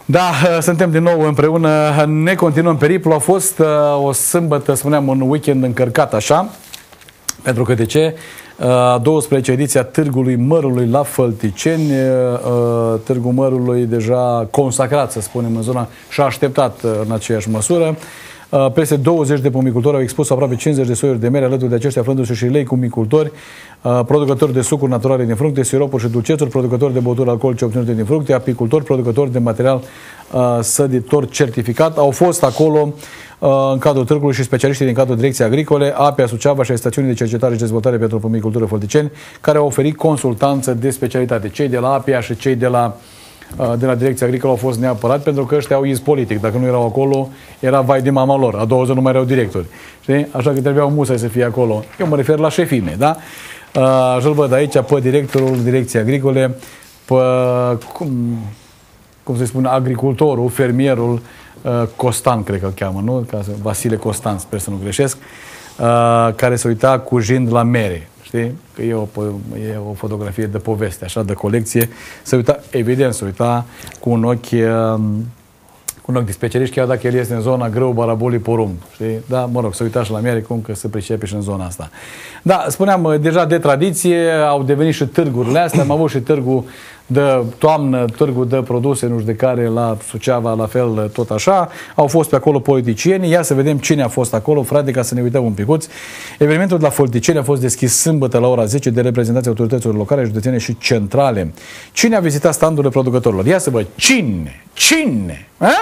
S1: Da, suntem din nou împreună, ne continuăm periplul. A fost uh, o sâmbătă, spuneam, un weekend încărcat așa, pentru că de ce? Uh, 12 ediția Târgului Mărului la Fălticeni, uh, Târgul Mărului deja consacrat, să spunem, în zona și-a așteptat uh, în aceeași măsură. Uh, peste 20 de pomicultori au expus aproape 50 de soiuri de mere, alături de aceștia aflându-se și lei cu micultori, uh, producători de sucuri naturale din fructe, siropuri și dulcețuri, producători de băuturi alcoolice obținute din fructe, apicultori, producători de material uh, săditor certificat. Au fost acolo în cadrul târgului și specialiștii din cadrul Direcției Agricole, APA Suceava și a Stațiunii de Cercetare și Dezvoltare pentru Pomicultură Fălticeni, care au oferit consultanță de specialitate. Cei de la APA și cei de la uh, de la Direcția Agricolă au fost neapărat pentru că ăștia au iz politic. Dacă nu erau acolo, era vai de mama lor. A doua zi nu mai erau directori. Știi? Așa că trebuiau musai să fie acolo. Eu mă refer la șefime, da? Așa-l văd aici pe directorul Direcției Agricole, pe, cum, cum se spune, agricultorul, fermierul Costan, cred că îl cheamă, nu? Vasile Costan, sper să nu greșesc. uh, care se uita cu jind la mere. Știi? Că e o, e o fotografie de poveste, așa, de colecție. Se uita, evident, se uita cu un ochi uh, cu un ochi de specialiști, chiar dacă el este în zona greu, barabolii, porumb. Știi? Da, mă rog, să uita și la miere, cum că se pricepe și în zona asta. Da, spuneam, uh, deja de tradiție au devenit și târgurile astea. Am avut și târgul de toamnă, târgul de produse, nu știu de care, la Suceava, la fel, tot așa. Au fost pe acolo politicieni. Ia să vedem cine a fost acolo, frate, ca să ne uităm un picuț. Evenimentul de la politicieni a fost deschis sâmbătă la ora 10 de reprezentanții autorităților locale, județene și centrale. Cine a vizitat standurile producătorilor? Ia să văd. Cine? Cine? A?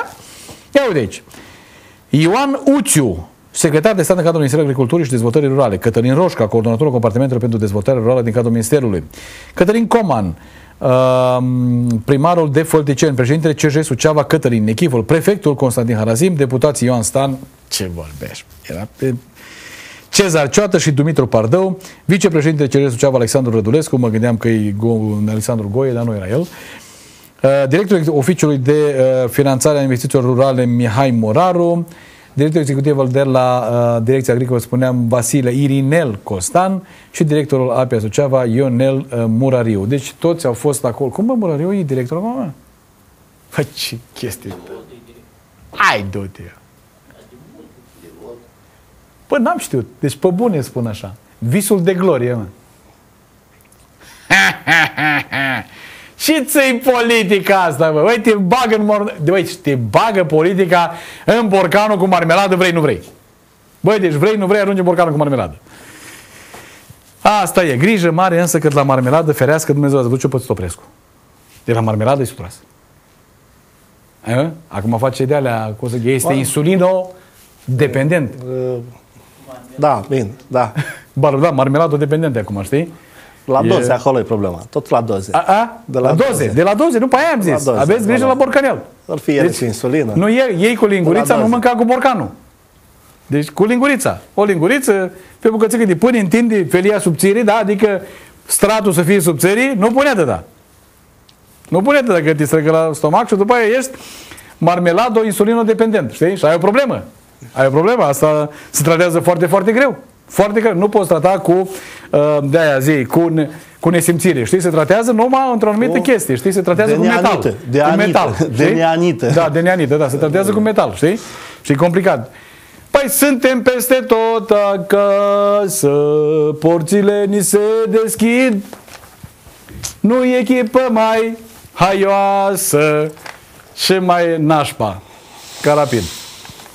S1: Ia uite aici. Ioan Uțiu, secretar de stat în cadrul Ministerului Agriculturii și Dezvoltării Rurale, Cătălin Roșca, coordonatorul compartimentului pentru dezvoltare rurală din cadrul Ministerului, Cătălin Coman, primarul de Fălticeni, președintele CJ Suceava Cătălin Nechivul, prefectul Constantin Harazim, deputații Ioan Stan, ce vorbești, era pe Cezar Cioată și Dumitru Pardău, vicepreședintele CJ Suceava Alexandru Rădulescu, mă gândeam că e Go- Alexandru Goie, dar nu era el, directorul oficiului de finanțare a investițiilor rurale Mihai Moraru, directorul executiv de la uh, Direcția Agricolă, spuneam, Vasile Irinel Costan și directorul Apia Suceava, Ionel uh, Murariu. Deci toți au fost acolo. Cum bă, Murariu e directorul acum? Fă, ce chestie. Hai, du-te. Păi n-am știut. Deci pe bune spun așa. Visul de glorie, mă. (laughs) Și ți politica asta, bă? Băi, te bagă în mor... Băi, te bagă politica în borcanul cu marmeladă, vrei, nu vrei. Băi, deci vrei, nu vrei, arunci borcanul cu marmeladă. Asta e. Grijă mare însă că la marmeladă ferească Dumnezeu. Ați văzut ce poți oprescu. De la marmeladă e suturas. Acum face de alea, este insulino dependent.
S2: Da, bine, da. (laughs)
S1: Bar, da, marmeladă dependent acum, știi?
S2: La doze, e... acolo e problema. Tot la doze.
S1: A, a? De la, la doze. doze. De la doze, nu pe aia am zis. Doze, Aveți grijă la, la borcanel.
S2: Ar fi deci, cu insulină.
S1: Nu, ei, ei cu lingurița, nu mânca cu borcanul. Deci cu lingurița. O linguriță, pe bucățică de pâine, întinde felia subțirii, da? Adică stratul să fie subțirii, nu pune da. Nu pune atâta că te străgă la stomac și după aia ești marmelado insulino-dependent, știi? Și ai o problemă. Ai o problemă. Asta se tratează foarte, foarte greu. Foarte greu. Nu poți trata cu, uh, de aia zi, cu, cu nesimțire. Știi? Se tratează numai într-o anumită chestie. Știi? Se tratează de cu neanită, metal.
S2: De
S1: cu
S2: anită,
S1: metal.
S2: De neanită.
S1: Da, de neanită, da. Se tratează cu metal. Știi? Și e complicat. Păi suntem peste tot acasă, porțile ni se deschid, nu e echipă mai haioasă și mai nașpa, ca rapid.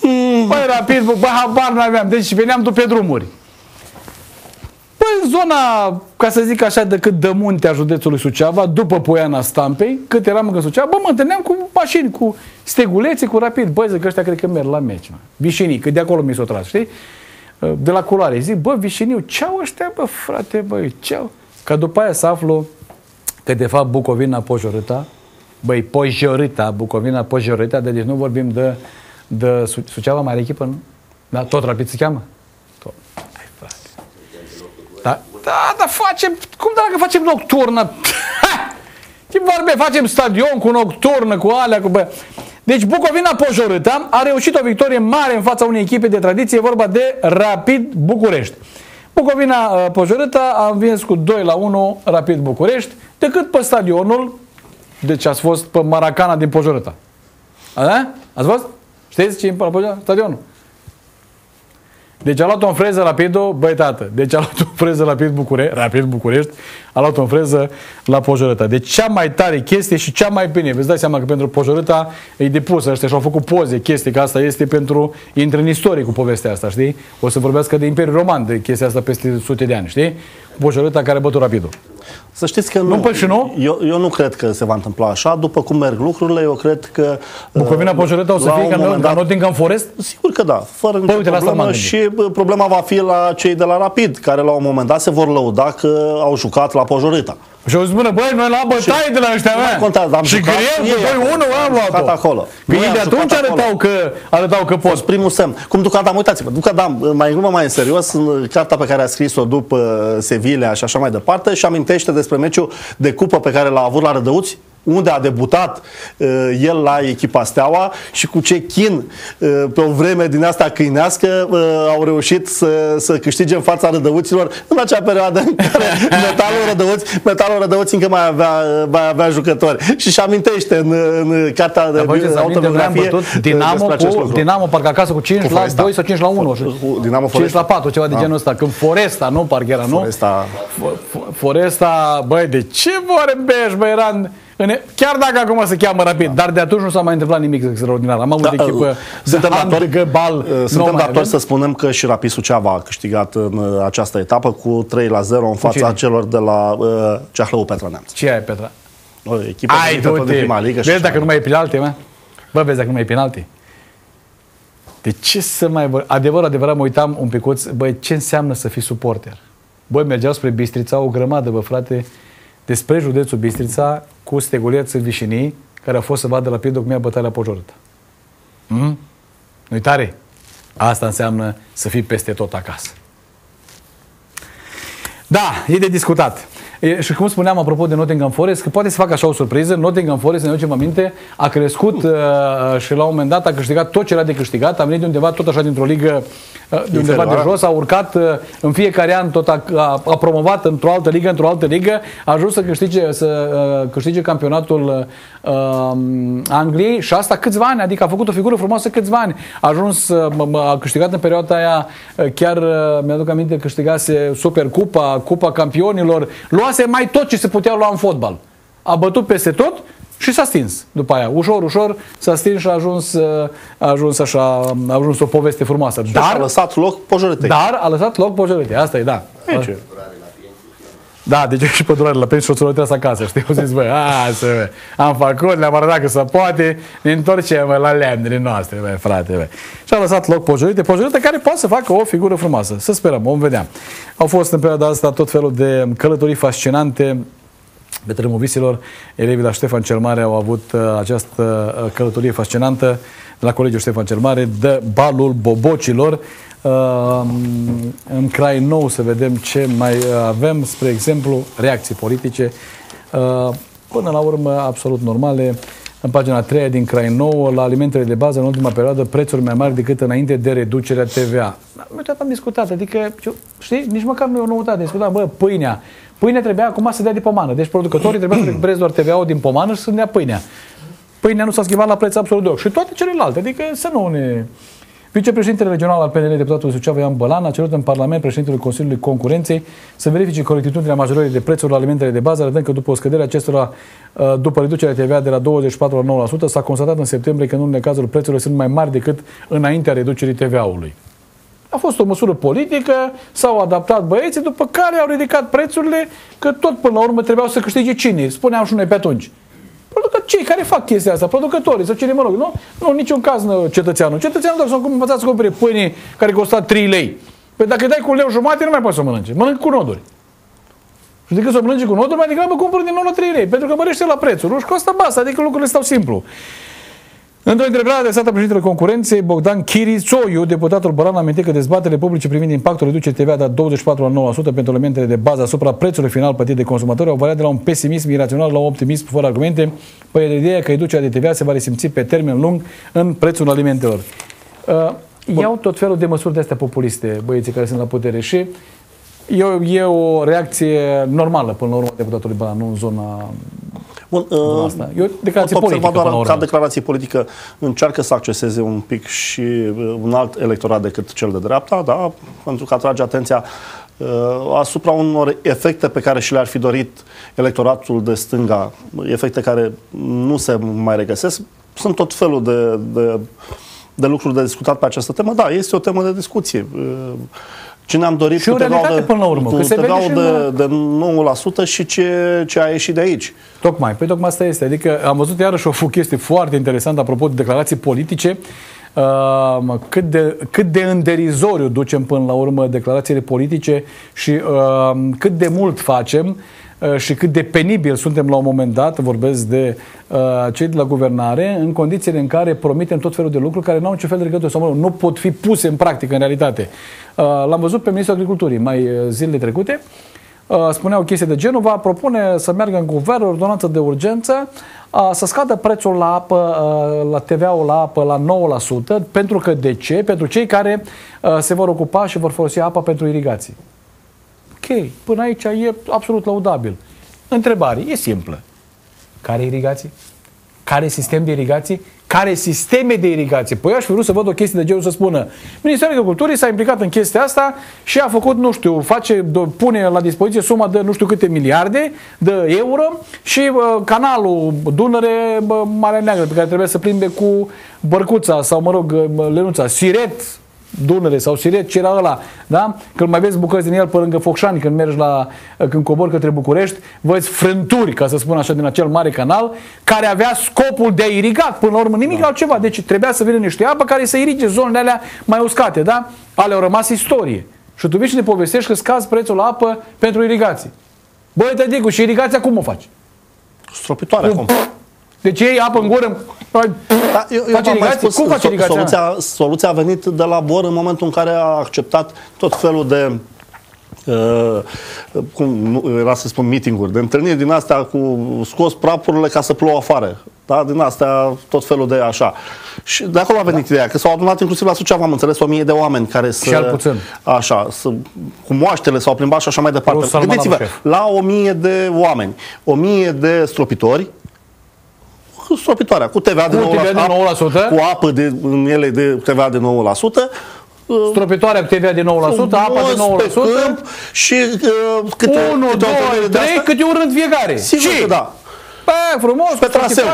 S1: Mm. Păi rapid, bă, habar nu aveam, deci veneam după drumuri. Păi în zona, ca să zic așa, de cât de muntea județului Suceava, după Poiana Stampei, cât eram în Suceava, bă, mă întâlneam cu mașini, cu stegulețe, cu rapid. Băi, zic că ăștia cred că merg la meci, mă. Vișinii, că de acolo mi s-o tras, știi? De la culoare. Zic, bă, Vișiniu, ce-au ăștia, bă, frate, băi, ce-au? Ca după aia să aflu că, de fapt, Bucovina Pojorâta, băi, Pojorâta, Bucovina Pojorâta, de deci nu vorbim de, de Suceava, mai are echipă, nu? Da, tot rapid se cheamă? Da, da, da, facem, cum dacă facem nocturnă? (laughs) Ce vorbe, facem stadion cu nocturnă, cu alea, cu bă. Deci Bucovina Pojorâta a reușit o victorie mare în fața unei echipe de tradiție, e vorba de Rapid București. Bucovina uh, Pojorâta a învins cu 2 la 1 Rapid București, decât pe stadionul, deci ați fost pe Maracana din Pojorâta. A, Ați văzut? Știți ce e pe Stadionul? Deci a luat o freză rapido, băi tată, deci a luat o freză rapid, Bucure, rapid București, a luat o freză la Pojorâta. Deci cea mai tare chestie și cea mai bine, veți da seama că pentru Pojorâta e depusă ăștia și-au făcut poze, chestii, că asta este pentru, intră în istorie cu povestea asta, știi? O să vorbească de Imperiul Roman, de chestia asta peste sute de ani, știi? Pojorâta care a bătut rapidul.
S2: Să știți că nu,
S1: nu, și nu?
S2: Eu, eu nu cred că se va întâmpla așa. După cum merg lucrurile, eu cred că...
S1: Bucovina Pojoreta o să fie ca, dat, ca Nottingham Forest?
S2: Sigur că da, fără nicio păi, problemă și problema va fi la cei de la Rapid, care la un moment dat se vor lăuda că au jucat la Pojoreta.
S1: Și o spună, băi, noi la bătaie de la ăștia, mea.
S2: Contează, am
S1: și greu, băi, unul am luat-o.
S2: acolo.
S1: Că ei de atunci arătau că, arătau că pot.
S2: primul semn. Cum Ducadam, uitați-vă, Ducadam, mai în glumă, mai în serios, în cartea pe care a scris-o după Sevilla și așa mai departe, și amintește despre meciul de cupă pe care l-a avut la Rădăuți unde a debutat uh, el la echipa Steaua și cu ce chin uh, pe o vreme din asta câinească uh, au reușit să, să câștige în fața rădăuților în acea perioadă în care (laughs) metalul rădăuți, metalul rădăuți încă mai avea, mai avea jucători. Și și amintește în, în cartea de
S1: autobiografie Dinamo, cu, Dinamo parcă acasă cu 5 cu la 2 sau 5 la 1. Dinamo 5 la 4, ceva de da. genul ăsta. Când Foresta, nu parcă era, nu?
S2: Foresta.
S1: Foresta, băi, de ce vorbești, băi, era în, chiar dacă acum se cheamă rapid, da. dar de atunci nu s-a mai întâmplat nimic extraordinar. Am avut da, echipă uh,
S2: suntem datori, bal, uh, suntem datori să spunem că și Rapid Suceava a câștigat în uh, această etapă cu 3 la 0 în fața cine? celor de la uh, Ceahlău Petra Neamț.
S1: Ce ai Petra?
S2: O echipă Ai, de prima ligă.
S1: Vezi dacă nu mai e penalti, mă? Bă, vezi dacă nu mai e penalti. De ce să mai... Bă? Adevăr, adevărat, mă uitam un picuț, băi, ce înseamnă să fii suporter? Băi, mergeau spre Bistrița o grămadă, bă, frate, despre județul Bistrița cu steguleț în Vișinii, care a fost să vadă la Piedoc mea bătaia Pojorâtă. Mm? nu tare? Asta înseamnă să fii peste tot acasă. Da, e de discutat. E, și cum spuneam apropo de Nottingham Forest, că poate să facă așa o surpriză. Nottingham Forest, ne ducem aminte, a crescut uh, și la un moment dat a câștigat tot ce era de câștigat. A venit de undeva tot așa dintr-o ligă uh, de undeva de jos, a urcat uh, în fiecare an, tot a, a, a promovat într-o altă ligă, într-o altă ligă, a ajuns să câștige, să uh, câștige campionatul uh, Angliei și asta câțiva ani, adică a făcut o figură frumoasă câțiva ani. A ajuns, uh, a câștigat în perioada aia, uh, chiar uh, mi-aduc aminte, câștigase Supercupa, Cupa Campionilor, luase mai tot ce se putea lua în fotbal. A bătut peste tot și s-a stins după aia. Ușor, ușor s-a stins și a ajuns, a ajuns așa, a ajuns o poveste frumoasă.
S2: Și dar a lăsat loc Pojoretei.
S1: Dar a lăsat loc Pojoretei. Asta e, da. Aici. Da, deci și pădurare la pensi și o să trebuie acasă, știi? O zis, băi, a, să, am făcut, le-am arătat că se poate, ne întorcem la lemnele noastre, băi, frate, băi. Și a lăsat loc Pojorite, Pojorite care poate să facă o figură frumoasă. Să sperăm, vom vedea. Au fost în perioada asta tot felul de călătorii fascinante pe tărâmul visilor. Elevii la Ștefan cel Mare au avut uh, această uh, călătorie fascinantă de la Colegiul Ștefan cel Mare de balul bobocilor. Uh, în Crai Nou să vedem ce mai avem, spre exemplu, reacții politice, uh, până la urmă absolut normale. În pagina 3 din Crai Nou, la alimentele de bază, în ultima perioadă, prețuri mai mari decât înainte de reducerea TVA. Noi am discutat, adică, știi, nici măcar nu e o noutate. Discutam, bă, pâinea. Pâinea trebuia acum să dea de pomană. Deci producătorii trebuia să recupereze doar TVA-ul din pomană și să dea pâinea. Pâinea nu s-a schimbat la preț absolut deloc. Și toate celelalte. Adică să nu ne... Vicepreședintele regional al PNL, deputatul Suceava Ian Bălan, a cerut în Parlament președintelui Consiliului Concurenței să verifice corectitudinea majorării de prețuri la alimentele de bază, arătând că după o scădere acestora, uh, după reducerea TVA de la 24 la 9%, s-a constatat în septembrie că în unele cazuri prețurile sunt mai mari decât înaintea reducerii TVA-ului. A fost o măsură politică, s-au adaptat băieții, după care au ridicat prețurile, că tot până la urmă trebuiau să câștige cine, spuneam și noi pe atunci. Producă cei care fac chestia asta, producătorii sau cine mă rog, nu? Nu, în niciun caz nu, cetățeanul. Cetățeanul doar să învățați să cumpere pâine care costa 3 lei. Păi dacă îi dai cu leu jumate, nu mai poți să mănânce. Mănânc cu noduri. Și decât să mănânci cu noduri, mai degrabă cumpăr din nou la 3 lei, pentru că mărește la prețul. Și costă basta, adică lucrurile stau simplu. Într-o întrebare adresată președintele concurenței, Bogdan Chirițoiu, deputatul Băran, a amintit că dezbaterile publice privind impactul reducerii TVA de 24 la 9% pentru elementele de bază asupra prețului final plătit de consumatori. Au variat de la un pesimism irațional la un optimism fără argumente, păi de ideea că reducerea de TVA se va resimți pe termen lung în prețul alimentelor. Uh, iau tot felul de măsuri de astea populiste, băieții care sunt la putere și e o, e o reacție normală până la urmă deputatului Băran, nu în zona
S2: Bun, uh, asta. E o declarație politică. Doar ca declarație politică încearcă să acceseze un pic și uh, un alt electorat decât cel de dreapta, da? pentru că atrage atenția uh, asupra unor efecte pe care și le-ar fi dorit electoratul de stânga, efecte care nu se mai regăsesc. Sunt tot felul de, de, de lucruri de discutat pe această temă. Da, este o temă de discuție. Uh, ce ne-am dorit
S1: și cu TVA până la urmă,
S2: cu se de, de 9% și ce, ce a ieșit de aici.
S1: Tocmai, păi tocmai asta este. Adică am văzut iarăși o chestie foarte interesantă apropo de declarații politice. Uh, cât, de, cât de înderizoriu ducem până la urmă declarațiile politice și uh, cât de mult facem uh, și cât de penibil suntem la un moment dat, vorbesc de uh, cei de la guvernare, în condițiile în care promitem tot felul de lucruri care nu au niciun fel de legătură sau nu pot fi puse în practică în realitate. Uh, l-am văzut pe Ministrul Agriculturii mai uh, zilele trecute, spunea o chestie de genul, va propune să meargă în guvern ordonanță de urgență să scadă prețul la apă, la TVA-ul la apă la 9%, pentru că de ce? Pentru cei care se vor ocupa și vor folosi apa pentru irigații. Ok, până aici e absolut laudabil. Întrebare, e simplă. Care irigații? Care sistem de irigații? Care sisteme de irigație? Păi aș fi vrut să văd o chestie de genul să spună Ministerul Agriculturii s-a implicat în chestia asta și a făcut, nu știu, face, pune la dispoziție suma de nu știu câte miliarde de euro și uh, canalul Dunăre uh, Marea Neagră pe care trebuie să plimbe cu bărcuța sau, mă rog, lenuța, siret, Dunăre sau Siret, ce era ăla, da? Când mai vezi bucăți din el pe lângă Focșani, când mergi la, când cobor către București, văzi frânturi, ca să spun așa, din acel mare canal, care avea scopul de a iriga, până la urmă, nimic da. altceva. Deci trebuia să vină niște apă care să irige zonele alea mai uscate, da? Ale au rămas istorie. Și tu vii și ne povestești că scazi prețul la apă pentru irigații. Băi, Tădicu, și irigația cum o faci?
S2: Stropitoare acum.
S1: Deci ei apă în gură, da, eu, eu face mai spus, Cum face irigația?
S2: Soluția, soluția a venit de la BOR în momentul în care a acceptat tot felul de Uh, cum era să spun meeting-uri, de întâlniri din astea cu scos prapurile ca să plouă afară. Da? Din astea tot felul de așa. Și de acolo a venit da. ideea, că s-au adunat inclusiv la Suceava, am înțeles, o mie de oameni care să...
S1: Și al puțin.
S2: Așa, să, cu moaștele s-au plimbat și așa mai departe. Gândiți-vă, la o mie de oameni, o mie de stropitori, stropitoarea, cu TVA de, 9%,
S1: de 9%,
S2: cu apă de, în ele de TVA de 9%,
S1: Stropitoarea cu TVA de 9%, apa de 9%. Câmp
S2: și uh, câte,
S1: 1, câte 2, 3, câte un rând fiecare.
S2: Sigur că da.
S1: Pe frumos, pe traseu.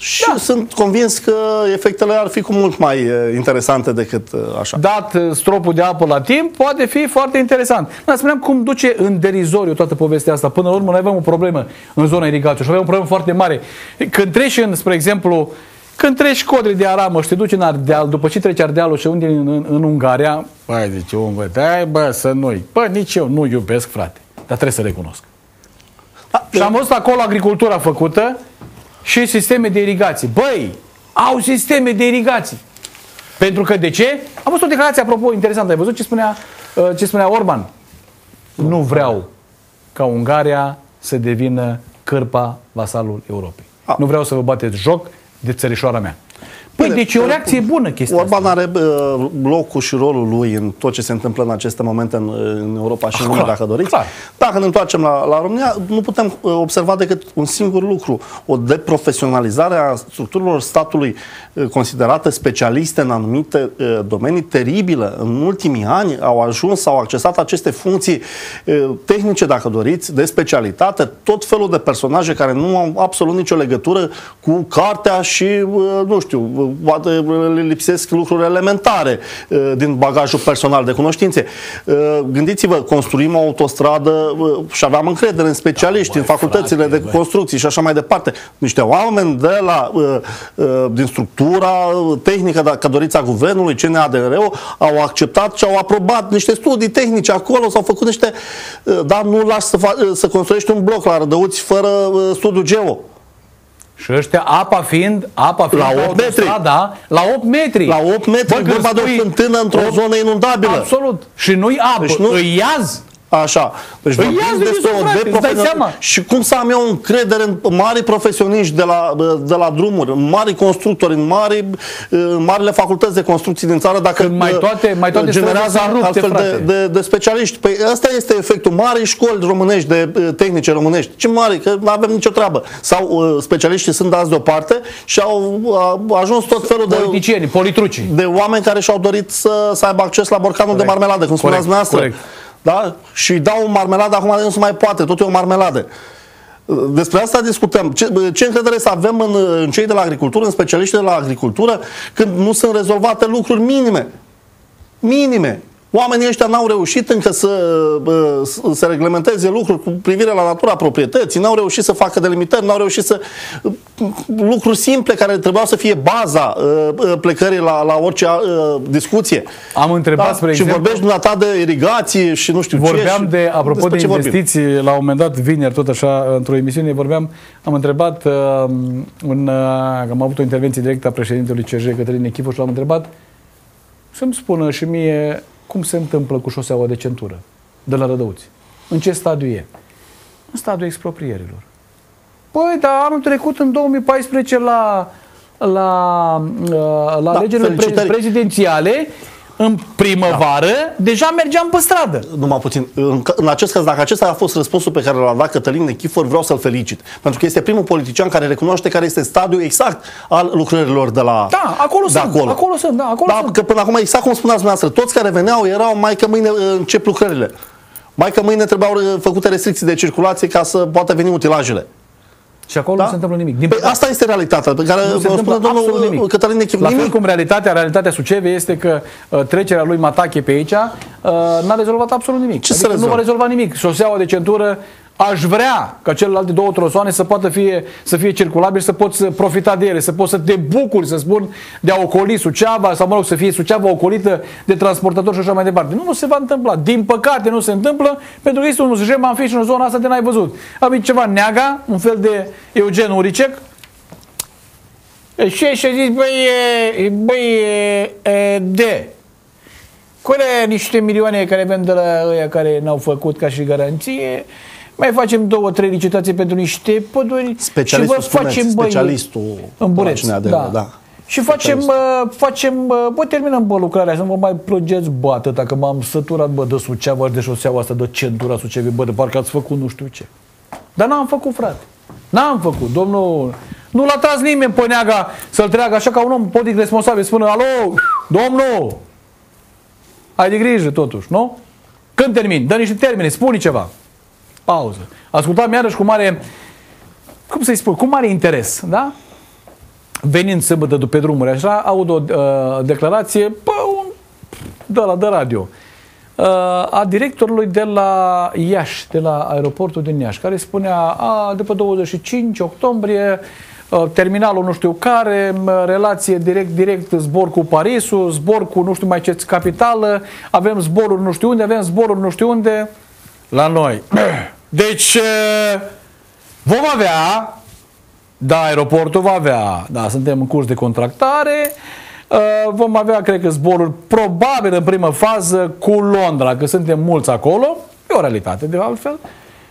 S2: Și da. sunt convins că efectele ar fi cu mult mai interesante decât așa.
S1: Dat stropul de apă la timp, poate fi foarte interesant. Dar spuneam cum duce în derizoriu toată povestea asta. Până la urmă, noi avem o problemă în zona irigației și avem o problemă foarte mare. Când treci în, spre exemplu, când treci codri de aramă și te duci în Ardeal, după ce treci Ardealul și unde în, în, în Ungaria, băi, zice, om, bă, dai, bă, să nu Bă, nici eu nu iubesc, frate. Dar trebuie să recunosc. Da, și am văzut acolo agricultura făcută și sisteme de irigație. Băi, au sisteme de irigație. Pentru că de ce? Am văzut o declarație, apropo, interesantă. Ai văzut ce spunea, uh, ce spunea Orban? Nu vreau ca Ungaria să devină cârpa vasalul Europei. A. Nu vreau să vă bateți joc de țărișoara mea. Păi, Bine, deci e o reacție bună chestia
S2: Orban asta. are uh, locul și rolul lui în tot ce se întâmplă în aceste momente în, în Europa și în lume, dacă doriți. Clar. Dacă ne întoarcem la, la România, nu putem uh, observa decât un singur lucru, o deprofesionalizare a structurilor statului uh, considerate specialiste în anumite uh, domenii teribilă. În ultimii ani au ajuns, au accesat aceste funcții uh, tehnice, dacă doriți, de specialitate, tot felul de personaje care nu au absolut nicio legătură cu cartea și, uh, nu știu, poate le lipsesc lucruri elementare uh, din bagajul personal de cunoștințe. Uh, gândiți-vă, construim o autostradă uh, și aveam încredere în specialiști, da, în facultățile frate, de bă. construcții și așa mai departe. Niște oameni de la, din structura tehnică, dacă doriți, a guvernului, CNADR-ul, au acceptat și au aprobat niște studii tehnice acolo, s-au făcut niște... Dar nu lași să, fa- să construiești un bloc la Rădăuți fără studiu geo.
S1: Și ăștia, apa fiind, apa fiind
S2: la 8 metri.
S1: Strada, la 8 metri.
S2: La 8 metri, Bă, vorba de o fântână într-o zonă inundabilă.
S1: Absolut. Și nu-i apă, deci nu... îi iaz.
S2: Așa. Deci păi vorbim despre o deprofesionalizare. Și cum să am eu încredere în mari profesioniști de la, de la drumuri, în mari constructori, în mari, în marile facultăți de construcții din țară, dacă Când
S1: mai toate, mai toate
S2: generează rupte, altfel de, de, de, specialiști. Păi ăsta este efectul marii școli românești, de tehnice românești. Ce mari, că nu avem nicio treabă. Sau uh, specialiștii sunt dați deoparte și au uh, ajuns tot felul de...
S1: Politicieni, politruci.
S2: De oameni care și-au dorit să, să aibă acces la borcanul corect. de marmeladă, cum spuneați dumneavoastră. Corect da? și dau o marmeladă, acum nu se mai poate, tot e o marmeladă. Despre asta discutăm. Ce, ce încredere să avem în, în cei de la agricultură, în specialiștii de la agricultură, când nu sunt rezolvate lucruri minime? Minime. Oamenii ăștia n-au reușit încă să, să reglementeze lucruri cu privire la natura proprietății, n-au reușit să facă delimitări, n-au reușit să... lucruri simple care trebuiau să fie baza uh, plecării la, la orice uh, discuție.
S1: Am întrebat, da? spre
S2: Și
S1: exemplu,
S2: vorbești dumneata de irigație și nu știu
S1: vorbeam
S2: ce.
S1: de, apropo de investiții, vorbim? la un moment dat, vineri, tot așa, într-o emisiune, vorbeam, am întrebat, uh, un, uh, am avut o intervenție directă a președintelui CJ Cătălin Echifu și l-am întrebat să-mi spună și mie cum se întâmplă cu șoseaua de centură de la Rădăuți. În ce stadiu e? în stadiul exproprierilor. Păi, dar anul trecut, în 2014, la, la, uh, la
S2: Da,
S1: alegerile pre-
S2: felicitări.
S1: prezidențiale, în primăvară, deja mergeam pe stradă.
S2: Numai puțin. În, în acest caz, dacă acesta a fost răspunsul pe care l-a dat Cătălin Nechifor, vreau să-l felicit. Pentru că este primul politician care recunoaște care este stadiul exact al lucrărilor de la
S1: Da, acolo
S2: de
S1: sunt,
S2: acolo.
S1: acolo sunt, da, acolo
S2: da,
S1: sunt.
S2: că până acum, exact cum spuneați dumneavoastră, toți care veneau erau mai că mâine uh, încep lucrările. Mai că mâine trebuiau uh, făcute restricții de circulație ca să poată veni utilajele.
S1: Și acolo
S2: Da?
S1: nu se întâmplă nimic. Din
S2: Păi
S1: păcate.
S2: asta este realitatea pe care
S1: Nu se
S2: vă
S1: întâmplă
S2: spune
S1: absolut
S2: domnul
S1: nimic.
S2: Cătălin Nechifor.
S1: La fel
S2: Nimic.
S1: cum realitatea, realitatea Sucevei este că uh, trecerea lui Matache pe aici uh, n-a rezolvat absolut nimic.
S2: Ce să
S1: adică nu
S2: rezolve?
S1: va rezolva nimic. Șoseaua de centură aș vrea ca celelalte două trosoane să poată fie, să fie circulabile, să poți profita de ele, să poți să te bucuri, să spun, de a ocoli Suceava, sau mă rog, să fie Suceava ocolită de transportatori și așa mai departe. Nu, nu se va întâmpla. Din păcate nu se întâmplă, pentru că este un jem amfiș în zona asta de n-ai văzut. Avem ceva neaga, un fel de Eugen Uricec, și și zis, băi, e, băi, e, e, de. Cu alea niște milioane care avem de la ăia care n-au făcut ca și garanție, mai facem două, trei licitații pentru niște păduri
S2: Specialistul
S1: și vă facem,
S2: spuneți,
S1: băi,
S2: specialistul
S1: în Bureț,
S2: Palacinea de-
S1: da.
S2: da.
S1: Și facem, bă, facem, bă, bă, terminăm bă, lucrarea, să nu vă mai plângeți, bă, atâta, că m-am săturat, bă, de Suceava, de șoseaua asta, de centura Sucevei, bă, de parcă ați făcut nu știu ce. Dar n-am făcut, frate. N-am făcut, domnul... Nu l-a tras nimeni pe neaga să-l treagă așa ca un om politic responsabil, spună, alo, domnul, ai de grijă totuși, nu? Când termin? Dă niște termene, spune ceva. Pauză. Ascultam iarăși cu mare, cum să-i spun, cu mare interes, da? Venind sâmbătă pe drumuri, așa, aud o uh, declarație pe un, de la de radio uh, a directorului de la Iași, de la aeroportul din Iași, care spunea, a, de pe 25 octombrie, uh, terminalul nu știu care, m, relație direct, direct zbor cu Parisul, zbor cu nu știu mai ce capitală, avem zboruri nu știu unde, avem zboruri nu știu unde, la noi. (clears throat) Deci, uh, vom avea da, aeroportul va avea, da, suntem în curs de contractare, uh, vom avea, cred că, zboruri probabil în primă fază cu Londra, că suntem mulți acolo, e o realitate de altfel.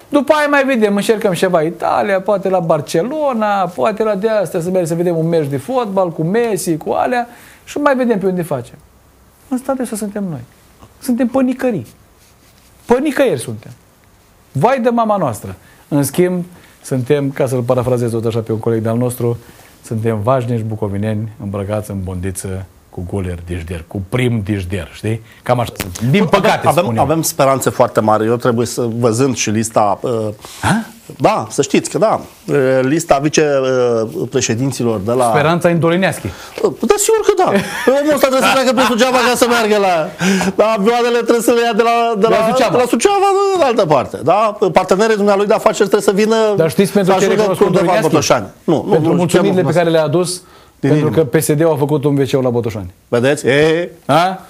S1: După aia mai vedem, încercăm ceva Italia, poate la Barcelona, poate la de astea, să mergem să vedem un meci de fotbal cu Messi, cu alea și mai vedem pe unde facem. În stadiul să suntem noi. Suntem pe nicării. Pe nicăieri suntem. Vai de mama noastră. În schimb, suntem, ca să-l parafrazez tot așa pe un coleg de-al nostru, suntem vașnici bucovineni îmbrăcați în bondiță cu guler dișder, cu prim dișder, știi? Cam așa sunt. Din păcate,
S2: avem,
S1: spun eu.
S2: avem speranțe foarte mari. Eu trebuie să văzând și lista. Uh,
S1: Ha?
S2: da, să știți că da. Uh, lista vicepreședinților de la.
S1: Speranța Indolineaschi.
S2: Uh, Da, sigur că da. (laughs) Omul ăsta trebuie să treacă prin Suceava ca să meargă la. Da, avioanele trebuie să le ia de la, de
S1: De la
S2: la,
S1: Suceava.
S2: de la Suceava de altă parte. Da? Partenerii dumnealui de afaceri trebuie să vină.
S1: Dar știți pentru
S2: să
S1: ce
S2: ajungă
S1: recunosc
S2: undeva în
S1: Indolineaschi?
S2: Botoșani. Nu, nu,
S1: Pentru
S2: nu,
S1: mulțumirile
S2: ce
S1: pe care le-a adus,
S2: Din
S1: pentru
S2: inimă.
S1: că PSD-ul a făcut un wc la Botoșani.
S2: Vedeți? E,
S1: Ha?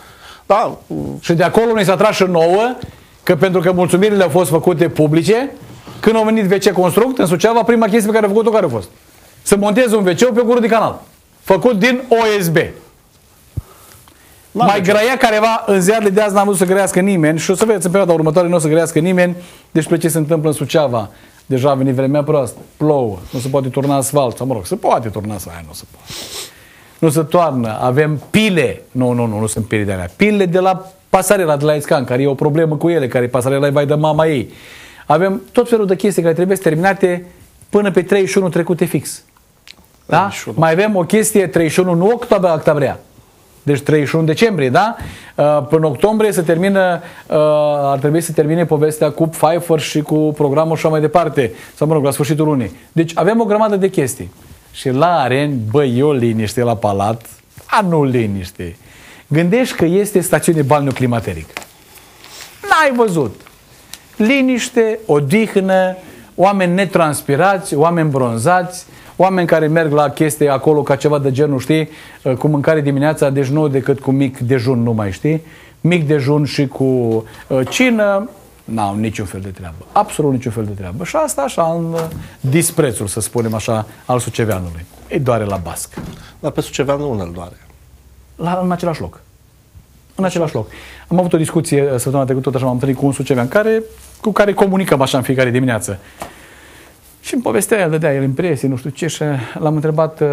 S2: da,
S1: Și de acolo ne s-a tras și nouă că pentru că mulțumirile au fost făcute publice, când a venit WC Construct, în Suceava, prima chestie pe care a făcut-o care a fost? Să monteze un WC pe gură de canal. Făcut din OSB.
S2: N-am
S1: Mai
S2: nicio-
S1: grăia careva, în ziarele de azi n-am văzut să grăiască nimeni și o să vedeți în perioada următoare nu o să grăiască nimeni despre ce se întâmplă în Suceava. Deja a venit vremea proastă, plouă, nu se poate turna asfalt, sau mă rog, se poate turna asfalt, aia nu se poate. Nu se toarnă, avem pile, nu, nu, nu, nu sunt pile de alea, pile de la pasarela de la Iscan, care e o problemă cu ele, care pasarela e vai de mama ei. Avem tot felul de chestii care trebuie terminate până pe 31 trecute fix. Da?
S2: 31.
S1: Mai avem o chestie 31, nu octombrie, octombrie. Deci 31 decembrie, da? Uh, Până octombrie se termină, uh, ar trebui să termine povestea cu Pfeiffer și cu programul și așa mai departe. Sau mă rog, la sfârșitul lunii. Deci avem o grămadă de chestii. Și la Aren, băi, eu liniște la palat, a nu liniște. Gândești că este stațiune balneoclimateric. N-ai văzut. Liniște, odihnă, oameni netranspirați, oameni bronzați, oameni care merg la chestii acolo ca ceva de genul, știi, uh, cu mâncare dimineața, deci nu decât cu mic dejun, nu mai știi, mic dejun și cu uh, cină, n-au niciun fel de treabă, absolut niciun fel de treabă. Și asta așa în uh, disprețul, să spunem așa, al suceveanului. Îi doare la basc.
S2: Dar pe Sucevean nu îl doare.
S1: La, în același loc. În același loc. Am avut o discuție uh, săptămâna trecută, tot așa m-am întâlnit cu un sucevean care, cu cu care comunicăm așa în fiecare dimineață. Și îmi povestea el, dădea el impresii, nu știu ce, și l-am întrebat, uh,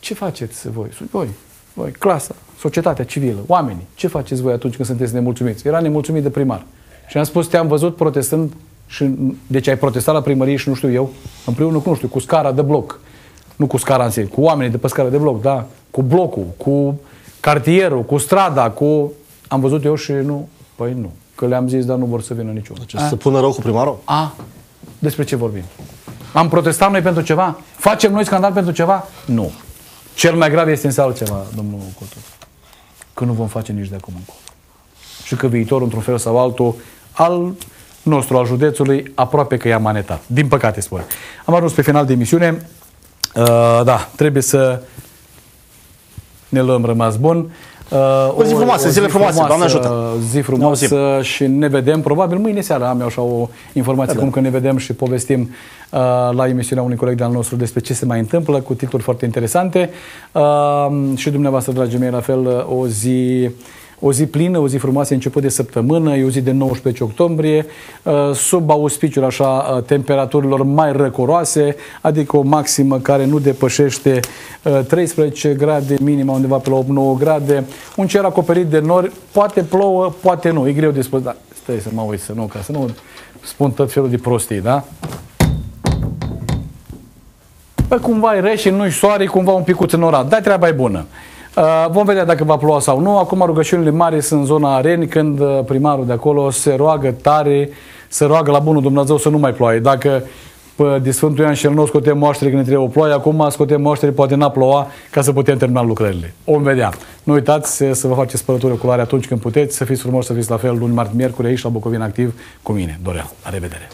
S1: ce faceți voi? Voi, voi, clasa, societatea civilă, oamenii, ce faceți voi atunci când sunteți nemulțumiți? Era nemulțumit de primar. Și am spus, te-am văzut protestând și deci ai protestat la primărie și nu știu eu, împreună cu, nu știu, cu scara de bloc, nu cu scara în sine, cu oamenii de pe scară de bloc, da, cu blocul, cu cartierul, cu strada, cu... Am văzut eu și nu, păi nu, că le-am zis, dar nu vor să vină niciunul.
S2: Deci să pună rău cu primarul?
S1: A, despre ce vorbim? Am protestat noi pentru ceva? Facem noi scandal pentru ceva? Nu. Cel mai grav este însă altceva, domnul Cotu. Că nu vom face nici de acum încolo. Și că viitorul, într-un fel sau altul, al nostru, al județului, aproape că i-a manetat. Din păcate, spune. Am ajuns pe final de emisiune. Uh, da, trebuie să ne luăm rămas bun.
S2: Uh, o zi frumoasă, o zi zile frumoase, frumoasă, Doamne ajută.
S1: Zi frumoasă și ne vedem, probabil mâine seara am eu așa o informație, da, cum că ne vedem și povestim uh, la emisiunea unui coleg de-al nostru despre ce se mai întâmplă, cu titluri foarte interesante. Uh, și dumneavoastră, dragii mei, la fel, o zi o zi plină, o zi frumoasă, început de săptămână, e o zi de 19 octombrie, uh, sub auspiciul așa uh, temperaturilor mai răcoroase, adică o maximă care nu depășește 13 uh, grade, minima undeva pe la 8-9 grade, un cer acoperit de nori, poate plouă, poate nu, e greu de spus, dar stai să mă uit să nu, ca să nu spun tot felul de prostii, da? Păi cumva e reșe, nu-i soare, cumva un picuț în orat, dar treaba e bună. Uh, vom vedea dacă va ploua sau nu. Acum rugăciunile mari sunt în zona areni, când uh, primarul de acolo se roagă tare, se roagă la bunul Dumnezeu să nu mai ploaie. Dacă de Sfântul Ioan cel Nou scotem moaștere când ne trebuie o ploaie, acum scotem moaștere, poate n-a ploua, ca să putem termina lucrările. O vedea. Nu uitați să vă faceți spălături oculare atunci când puteți, să fiți frumoși, să fiți la fel luni, marți, miercuri aici la Bucovina Activ cu mine, Dorel. La revedere!